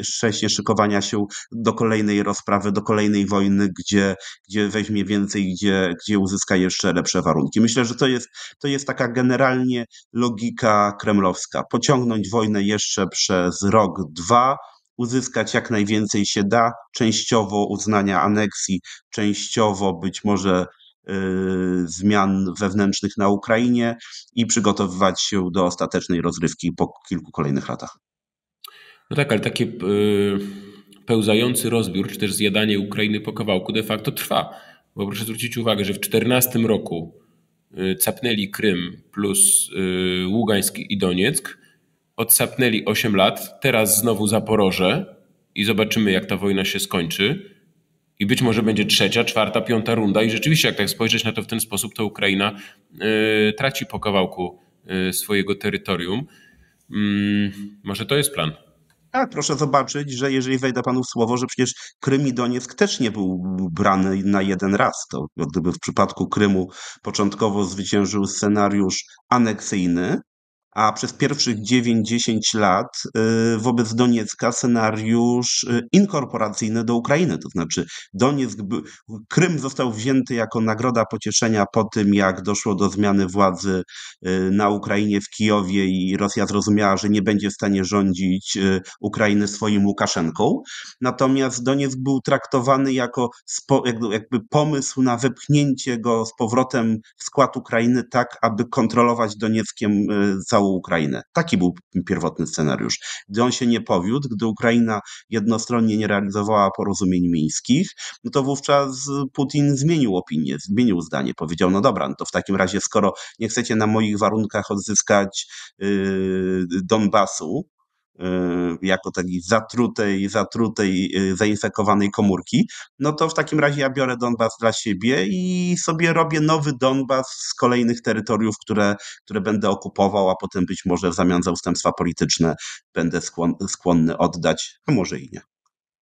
szykowania się do kolejnej rozprawy, do kolejnej wojny, gdzie, gdzie weźmie więcej, gdzie, gdzie uzyska jeszcze lepsze warunki. Myślę, że to jest, to jest taka generalnie logika kremlowska. Pociągnąć wojnę jeszcze przez rok, dwa, uzyskać jak najwięcej się da, częściowo uznania aneksji, częściowo być może zmian wewnętrznych na Ukrainie i przygotowywać się do ostatecznej rozrywki po kilku kolejnych latach. No tak, ale takie y, pełzający rozbiór, czy też zjadanie Ukrainy po kawałku de facto trwa. Bo proszę zwrócić uwagę, że w 2014 roku y, capnęli Krym plus Ługańsk i Donieck, odsapnęli 8 lat, teraz znowu Zaporoże i zobaczymy jak ta wojna się skończy. I być może będzie trzecia, czwarta, piąta runda. I rzeczywiście, jak tak spojrzeć na to w ten sposób, to Ukraina y, traci po kawałku y, swojego terytorium. Y, może to jest plan. Tak, proszę zobaczyć, że jeżeli wejdę panu w słowo, że przecież Krym i Donieck też nie był brany na jeden raz. To gdyby w przypadku Krymu początkowo zwyciężył scenariusz aneksyjny, a przez pierwszych 9-10 lat y, wobec Doniecka scenariusz y, inkorporacyjny do Ukrainy. To znaczy Donieck, Krym został wzięty jako nagroda pocieszenia po tym, jak doszło do zmiany władzy y, na Ukrainie w Kijowie i Rosja zrozumiała, że nie będzie w stanie rządzić Ukrainy swoim Łukaszenką. Natomiast Donieck był traktowany jako jakby pomysł na wepchnięcie go z powrotem w skład Ukrainy tak, aby kontrolować Donieckiem całą całą Ukrainę. Taki był pierwotny scenariusz. Gdy on się nie powiódł, gdy Ukraina jednostronnie nie realizowała porozumień mińskich, no to wówczas Putin zmienił opinię, zmienił zdanie. Powiedział, no dobra, no to w takim razie, skoro nie chcecie na moich warunkach odzyskać yy, Donbasu, jako takiej zatrutej, zatrutej, y, zainfekowanej komórki, no to w takim razie ja biorę Donbas dla siebie i sobie robię nowy Donbas z kolejnych terytoriów, które, które będę okupował, a potem być może w zamian za ustępstwa polityczne będę skłon, skłonny oddać, a może i nie.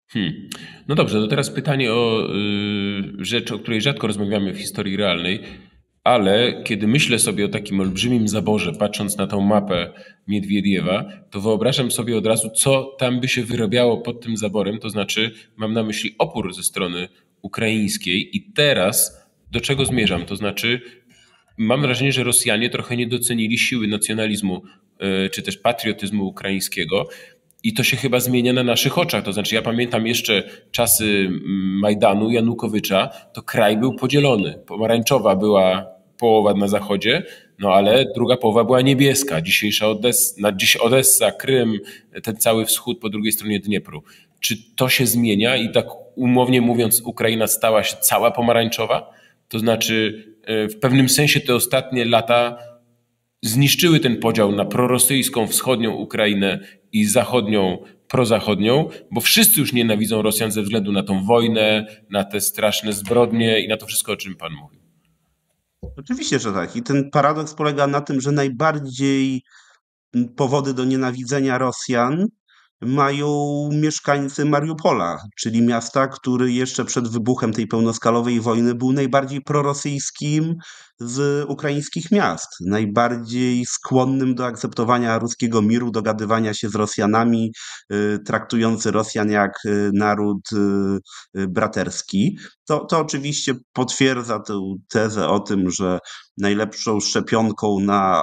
Hmm. No dobrze, to teraz pytanie o y, rzecz, o której rzadko rozmawiamy w historii realnej ale kiedy myślę sobie o takim olbrzymim zaborze, patrząc na tą mapę Miedwiediewa, to wyobrażam sobie od razu, co tam by się wyrabiało pod tym zaborem. To znaczy, mam na myśli opór ze strony ukraińskiej. I teraz do czego zmierzam? To znaczy, mam wrażenie, że Rosjanie trochę nie docenili siły nacjonalizmu e, czy też patriotyzmu ukraińskiego. I to się chyba zmienia na naszych oczach. To znaczy, ja pamiętam jeszcze czasy mm, Majdanu, Janukowycza, to kraj był podzielony. Pomarańczowa była połowa na zachodzie, no ale druga połowa była niebieska. Dzisiejsza Odessa, dziś Odessa, Krym, ten cały wschód po drugiej stronie Dniepru. Czy to się zmienia i tak umownie mówiąc, Ukraina stała się cała pomarańczowa? To znaczy, e, w pewnym sensie te ostatnie lata zniszczyły ten podział na prorosyjską wschodnią Ukrainę i zachodnią prozachodnią, bo wszyscy już nienawidzą Rosjan ze względu na tą wojnę, na te straszne zbrodnie i na to wszystko, o czym Pan mówił. Oczywiście, że tak. I ten paradoks polega na tym, że najbardziej powody do nienawidzenia Rosjan mają mieszkańcy Mariupola, czyli miasta, który jeszcze przed wybuchem tej pełnoskalowej wojny był najbardziej prorosyjskim z ukraińskich miast, najbardziej skłonnym do akceptowania ruskiego miru, dogadywania się z Rosjanami, y, traktujący Rosjan jak y, naród y, braterski. To, to oczywiście potwierdza tę tezę o tym, że najlepszą szczepionką na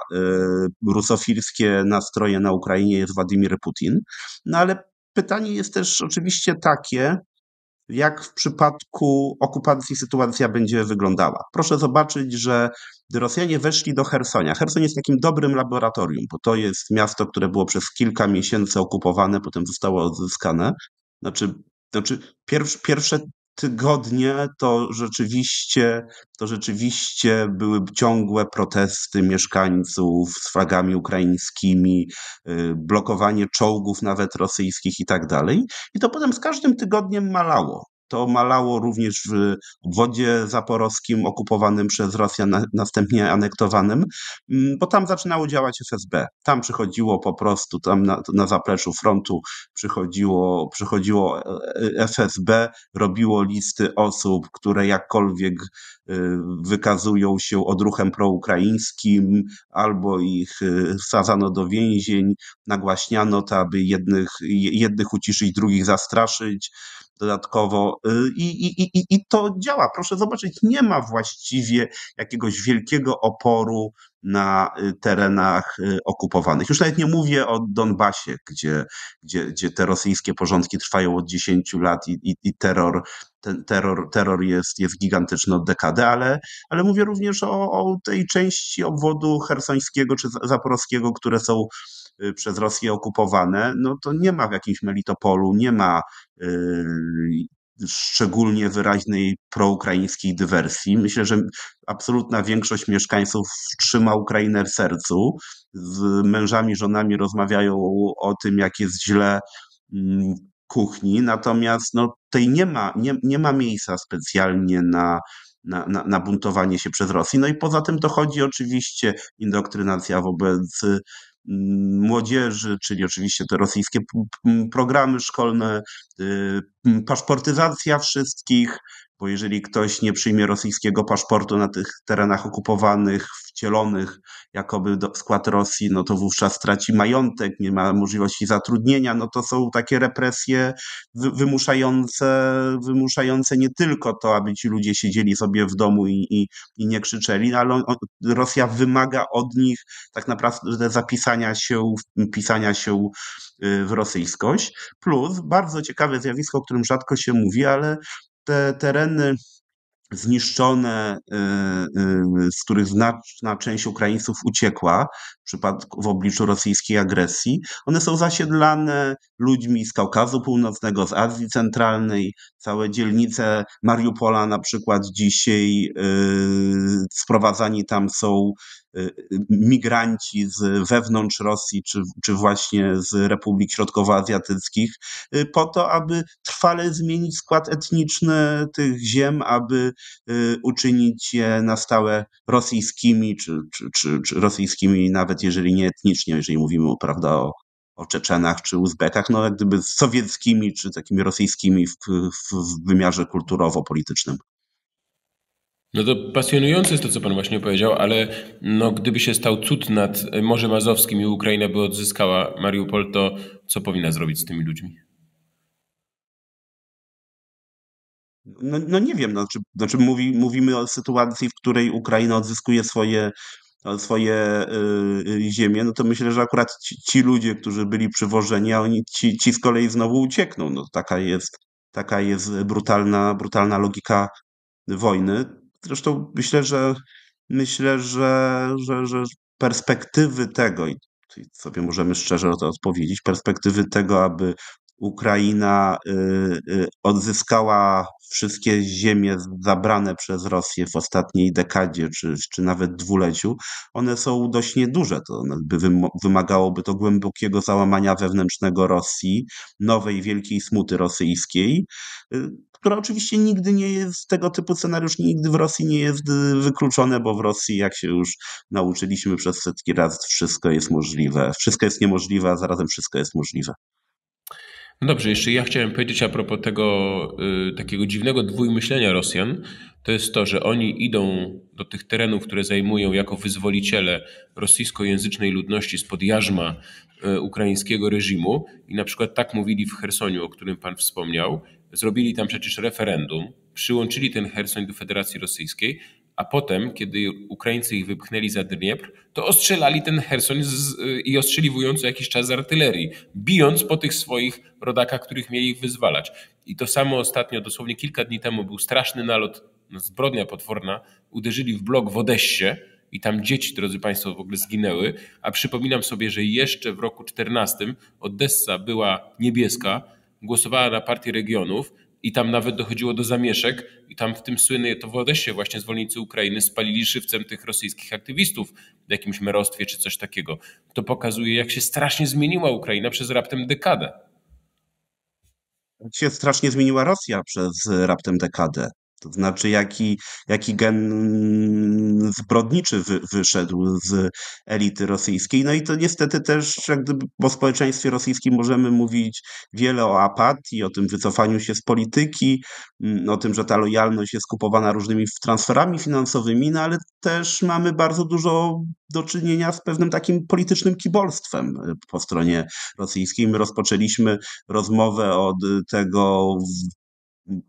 rusofilskie nastroje na Ukrainie jest Władimir Putin. No ale pytanie jest też oczywiście takie, jak w przypadku okupacji sytuacja będzie wyglądała. Proszę zobaczyć, że gdy Rosjanie weszli do Hersonia, Herson jest takim dobrym laboratorium, bo to jest miasto, które było przez kilka miesięcy okupowane, potem zostało odzyskane. Znaczy, znaczy pierwsze tygodnie to rzeczywiście, to rzeczywiście były ciągłe protesty mieszkańców z flagami ukraińskimi, y, blokowanie czołgów nawet rosyjskich i tak dalej. I to potem z każdym tygodniem malało. To malało również w obwodzie zaporowskim okupowanym przez Rosjan, następnie anektowanym, mm, bo tam zaczynało działać FSB. Tam przychodziło po prostu, tam na, na zapleczu frontu przychodziło, przychodziło FSB, robiło listy osób, które jakkolwiek y, wykazują się odruchem proukraińskim, albo ich y, wsadzano do więzień, nagłaśniano to, aby jednych, jednych uciszyć, drugich zastraszyć dodatkowo y, i, i, i, i to działa. Proszę zobaczyć, nie ma właściwie jakiegoś wielkiego oporu na y, terenach y, okupowanych. Już nawet nie mówię o Donbasie, gdzie, gdzie, gdzie te rosyjskie porządki trwają od 10 lat i, i, i terror, ten terror, terror jest, jest gigantyczny od dekady, ale, ale mówię również o, o tej części obwodu hersońskiego czy zaporowskiego, które są przez Rosję okupowane, no to nie ma w jakimś Melitopolu, nie ma y, szczególnie wyraźnej proukraińskiej dywersji. Myślę, że absolutna większość mieszkańców trzyma Ukrainę w sercu. Z mężami, żonami rozmawiają o tym, jak jest źle mm, kuchni, natomiast no, tej nie ma, nie, nie ma miejsca specjalnie na, na, na, na buntowanie się przez Rosję. No i poza tym to chodzi oczywiście indoktrynacja wobec młodzieży, czyli oczywiście te rosyjskie programy szkolne, y, paszportyzacja wszystkich, bo jeżeli ktoś nie przyjmie rosyjskiego paszportu na tych terenach okupowanych, wcielonych jakoby do, skład Rosji, no to wówczas straci majątek, nie ma możliwości zatrudnienia, no to są takie represje wymuszające, wymuszające nie tylko to, aby ci ludzie siedzieli sobie w domu i, i, i nie krzyczeli, ale on, Rosja wymaga od nich tak naprawdę zapisania się, pisania się y, w rosyjskość. Plus bardzo ciekawe zjawisko, o którym rzadko się mówi, ale te tereny zniszczone, y, y, z których znaczna część Ukraińców uciekła w, przypadku, w obliczu rosyjskiej agresji, one są zasiedlane ludźmi z Kaukazu Północnego, z Azji Centralnej. Całe dzielnice Mariupola na przykład dzisiaj y, sprowadzani tam są Y, migranci z wewnątrz Rosji, czy, czy właśnie z Republik Środkowoazjatyckich, y, po to, aby trwale zmienić skład etniczny tych ziem, aby uczynić je na stałe rosyjskimi, czy, czy, czy, czy rosyjskimi, nawet jeżeli nie etnicznie, jeżeli mówimy prawda, o, o Czeczenach czy Uzbekach, no jak gdyby sowieckimi czy takimi rosyjskimi w, w, wymiarze kulturowo-politycznym. No to pasjonujące jest to, co Pan właśnie powiedział, ale no, gdyby się stał cud nad Morzem Azowskim i Ukraina by odzyskała Mariupol, to co powinna zrobić z tymi ludźmi? No, no nie wiem, znaczy, znaczy mówi, mówimy o sytuacji, w której Ukraina odzyskuje swoje, swoje y, ziemie, no to myślę, że akurat ci, ci, ludzie, którzy byli przywożeni, a oni ci, ci z kolei znowu uciekną. No, taka jest, taka jest brutalna, brutalna logika wojny. Zresztą myślę, że myślę, że, że, że perspektywy tego, i sobie możemy szczerze o to odpowiedzieć, perspektywy tego, aby Ukraina y, y, odzyskała wszystkie ziemie zabrane przez Rosję w ostatniej dekadzie, czy, czy nawet dwuleciu, one są dość nieduże. To by wymagałoby to głębokiego załamania wewnętrznego Rosji, nowej wielkiej smuty rosyjskiej, y, która oczywiście nigdy nie jest, tego typu scenariusz nigdy w Rosji nie jest wykluczone, bo w Rosji, jak się już nauczyliśmy przez setki razy, wszystko jest możliwe. Wszystko jest niemożliwe, a zarazem wszystko jest możliwe. No dobrze, jeszcze ja chciałem powiedzieć a propos tego y, takiego dziwnego dwójmyślenia Rosjan, to jest to, że oni idą do tych terenów, które zajmują jako wyzwoliciele rosyjskojęzycznej ludności spod jarzma y, ukraińskiego reżimu. I na przykład tak mówili w Chersoniu, o którym pan wspomniał, zrobili tam przecież referendum, przyłączyli ten Hersoń do Federacji Rosyjskiej, a potem, kiedy Ukraińcy ich wypchnęli za Dniepr, to ostrzelali ten Hersoń z, i ostrzeliwując co jakiś czas z artylerii, bijąc po tych swoich rodakach, których mieli ich wyzwalać. I to samo ostatnio, dosłownie kilka dni temu, był straszny nalot, no, zbrodnia potworna, uderzyli w blok w Odessie i tam dzieci, drodzy Państwo, w ogóle zginęły, a przypominam sobie, że jeszcze w roku 14 Odessa była niebieska, głosowała na partię regionów, i tam nawet dochodziło do zamieszek i tam w tym słynnej to w Odessie właśnie zwolennicy Ukrainy spalili żywcem tych rosyjskich aktywistów w jakimś merostwie czy coś takiego. To pokazuje, jak się strasznie zmieniła Ukraina przez raptem dekadę. Jak się strasznie zmieniła Rosja przez raptem dekadę. To znaczy, jaki, jaki gen zbrodniczy wy, wyszedł z elity rosyjskiej. No i to niestety też, jak gdyby po społeczeństwie rosyjskim możemy mówić wiele o apatii, o tym wycofaniu się z polityki, mm, o tym, że ta lojalność jest kupowana różnymi transferami finansowymi, no ale też mamy bardzo dużo do czynienia z pewnym takim politycznym kibolstwem po stronie rosyjskiej. My rozpoczęliśmy rozmowę od tego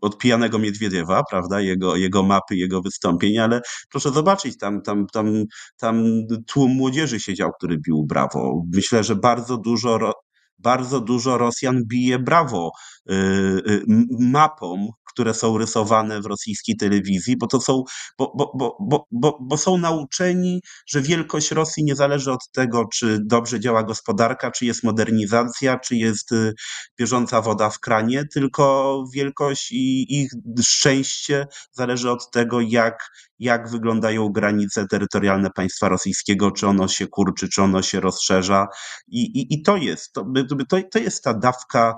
od pijanego Miedwiediewa, prawda, jego, jego mapy, jego wystąpień, ale proszę zobaczyć, tam, tam, tam, tam tłum młodzieży siedział, który bił brawo. Myślę, że bardzo dużo, bardzo dużo Rosjan bije brawo y, y, mapom, które są rysowane w rosyjskiej telewizji, bo to są, bo, bo, bo, bo, bo, są nauczeni, że wielkość Rosji nie zależy od tego, czy dobrze działa gospodarka, czy jest modernizacja, czy jest y, bieżąca woda w kranie, tylko wielkość i ich szczęście zależy od tego, jak, jak wyglądają granice terytorialne państwa rosyjskiego, czy ono się kurczy, czy ono się rozszerza. I, i, i to jest, to, to, to jest ta dawka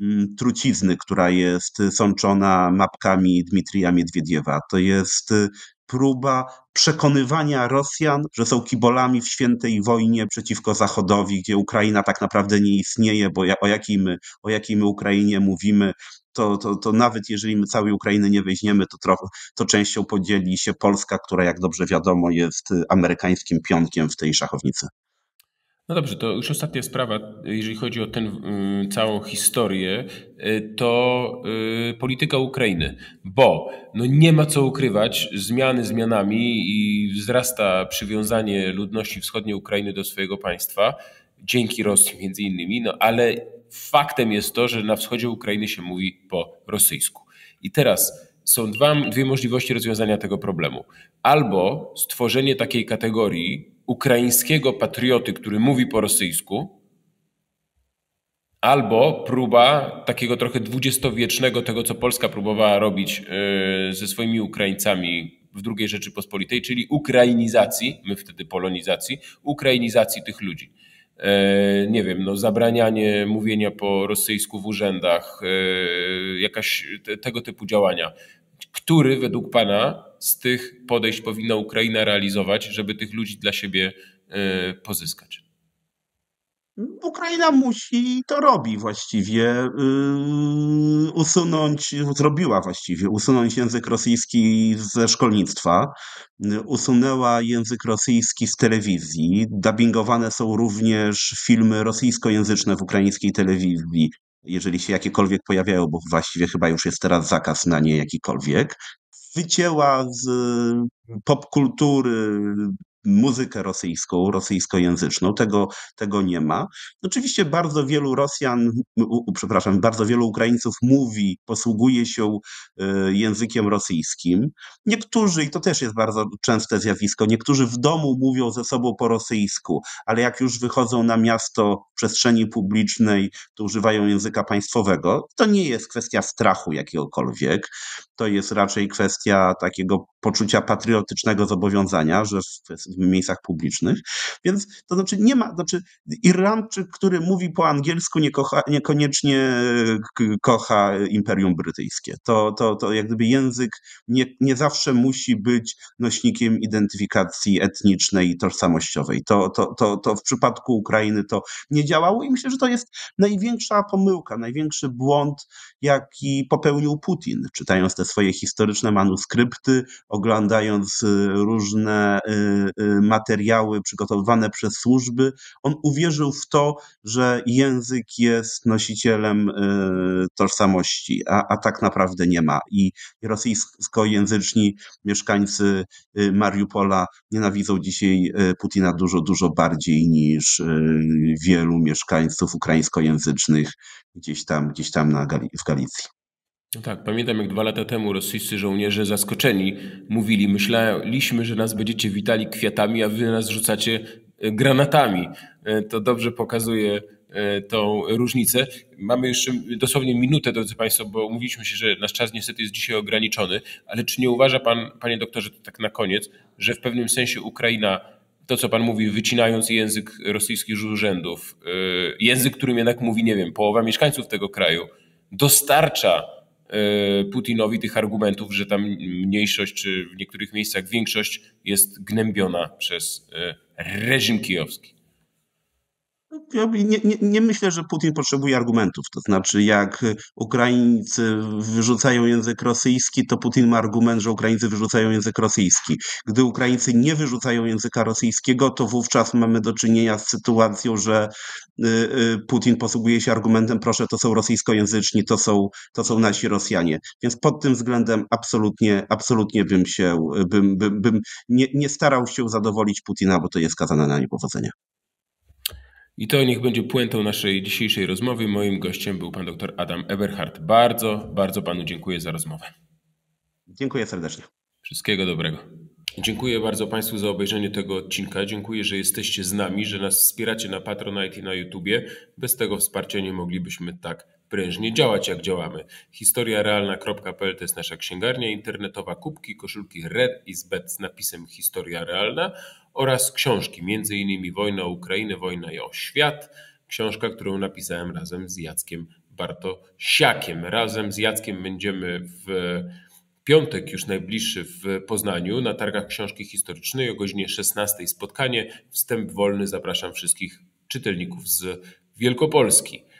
Mm, trucizny, która jest sączona mapkami Dmitrija Miedwiediewa. To jest próba przekonywania Rosjan, że są kibolami w świętej wojnie przeciwko Zachodowi, gdzie Ukraina tak naprawdę nie istnieje, bo o jakiej my, o jakiej my Ukrainie mówimy, to, to, to nawet jeżeli my całej Ukrainy nie weźmiemy, to, trochę, to częścią podzieli się Polska, która jak dobrze wiadomo jest amerykańskim pionkiem w tej szachownicy. No dobrze, to już ostatnia sprawa, jeżeli chodzi o tę y, całą historię, y, to y, polityka Ukrainy, bo no nie ma co ukrywać, zmiany zmianami i wzrasta przywiązanie ludności wschodniej Ukrainy do swojego państwa, dzięki Rosji między innymi, no ale faktem jest to, że na wschodzie Ukrainy się mówi po rosyjsku. I teraz są dwa, dwie możliwości rozwiązania tego problemu. Albo stworzenie takiej kategorii ukraińskiego patrioty, który mówi po rosyjsku, albo próba takiego trochę dwudziestowiecznego, tego co Polska próbowała robić e, ze swoimi Ukraińcami w II Rzeczypospolitej, czyli ukrainizacji, my wtedy polonizacji, ukrainizacji tych ludzi. E, nie wiem, no, zabranianie mówienia po rosyjsku w urzędach, e, jakaś tego typu działania. Który według Pana z tych podejść powinna Ukraina realizować, żeby tych ludzi dla siebie e, pozyskać? Ukraina musi to robi właściwie, yy, usunąć, zrobiła właściwie, usunąć język rosyjski ze szkolnictwa, usunęła język rosyjski z telewizji, dubbingowane są również filmy rosyjskojęzyczne w ukraińskiej telewizji, jeżeli się jakiekolwiek pojawiają, bo właściwie chyba już jest teraz zakaz na nie jakikolwiek wycięła z popkultury muzykę rosyjską, rosyjskojęzyczną. Tego, tego nie ma. Oczywiście bardzo wielu Rosjan, przepraszam, bardzo wielu Ukraińców mówi, posługuje się e, językiem rosyjskim. Niektórzy, i to też jest bardzo częste zjawisko, niektórzy w domu mówią ze sobą po rosyjsku, ale jak już wychodzą na miasto w przestrzeni publicznej, to używają języka państwowego. To nie jest kwestia strachu jakiegokolwiek. To jest raczej kwestia takiego poczucia patriotycznego zobowiązania, że w miejscach publicznych. Więc to znaczy nie ma, znaczy Irlandczyk, który mówi po angielsku, nie kocha, niekoniecznie kocha Imperium Brytyjskie. To, to, to jak gdyby język nie, nie zawsze musi być nośnikiem identyfikacji etnicznej i tożsamościowej. To, to, to, to w przypadku Ukrainy to nie działało i myślę, że to jest największa pomyłka, największy błąd, jaki popełnił Putin, czytając te swoje historyczne manuskrypty, oglądając y, różne y, y, materiały przygotowywane przez służby, on uwierzył w to, że język jest nosicielem tożsamości, a, a tak naprawdę nie ma. I rosyjskojęzyczni mieszkańcy Mariupola nienawidzą dzisiaj Putina dużo, dużo bardziej niż wielu mieszkańców ukraińskojęzycznych gdzieś tam, gdzieś tam na w Galicji. No tak, pamiętam jak dwa lata temu rosyjscy żołnierze zaskoczeni mówili, myśleliśmy, że nas będziecie witali kwiatami, a wy nas rzucacie e, granatami. E, to dobrze pokazuje tą różnicę. Mamy jeszcze dosłownie minutę, drodzy Państwo, bo umówiliśmy się, że nasz czas niestety jest dzisiaj ograniczony, ale czy nie uważa Pan, Panie doktorze, tak na koniec, że w pewnym sensie Ukraina to, co pan mówi, wycinając język rosyjskich urzędów, język, którym jednak mówi, nie wiem, połowa mieszkańców tego kraju, dostarcza Putinowi tych argumentów, że tam mniejszość, czy w niektórych miejscach większość jest gnębiona przez reżim kijowski. Ja nie, nie, nie, myślę, że Putin potrzebuje argumentów. To znaczy, jak Ukraińcy wyrzucają język rosyjski, to Putin ma argument, że Ukraińcy wyrzucają język rosyjski. Gdy Ukraińcy nie wyrzucają języka rosyjskiego, to wówczas mamy do czynienia z sytuacją, że y, y, Putin posługuje się argumentem, proszę, to są rosyjskojęzyczni, to są, to są nasi Rosjanie. Więc pod tym względem absolutnie, absolutnie bym się, bym, bym, bym nie, nie starał się zadowolić Putina, bo to jest skazane na niepowodzenie. I to niech będzie puentą naszej dzisiejszej rozmowy. Moim gościem był pan dr Adam Eberhardt. Bardzo, bardzo panu dziękuję za rozmowę. Dziękuję serdecznie. Wszystkiego dobrego. Dziękuję bardzo Państwu za obejrzenie tego odcinka. Dziękuję, że jesteście z nami, że nas wspieracie na Patronite i na YouTubie. Bez tego wsparcia nie moglibyśmy tak prężnie działać, jak działamy. Historiarealna.pl to jest nasza księgarnia internetowa, kubki, koszulki Red is Bet z napisem Historia Realna oraz książki, m.in. Wojna o Ukrainę, Wojna o świat, książka, którą napisałem razem z Jackiem Bartosiakiem. Razem z Jackiem będziemy w piątek już najbliższy w Poznaniu na targach książki historycznej o godzinie 16 spotkanie. Wstęp wolny zapraszam wszystkich czytelników z Wielkopolski.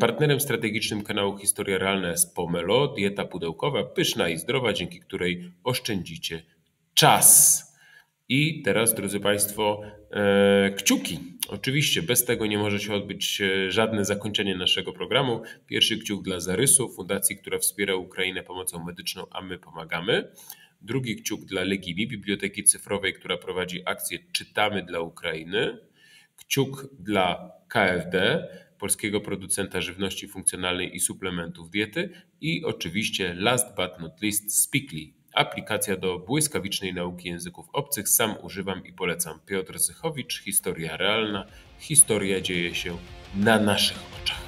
Partnerem strategicznym kanału Historia Realna jest Pomelo, dieta pudełkowa, pyszna i zdrowa, dzięki której oszczędzicie czas. I teraz, drodzy Państwo, e, kciuki. Oczywiście, bez tego nie może się odbyć e, żadne zakończenie naszego programu. Pierwszy kciuk dla Zarysu, fundacji, która wspiera Ukrainę pomocą medyczną, a my pomagamy. Drugi kciuk dla Legimi, biblioteki cyfrowej, która prowadzi akcję Czytamy dla Ukrainy. Kciuk dla KFD, polskiego producenta żywności funkcjonalnej i suplementów diety. I oczywiście, last but not least, Speakly, Aplikacja do błyskawicznej nauki języków obcych sam używam i polecam. Piotr Zychowicz, historia realna. Historia dzieje się na naszych oczach.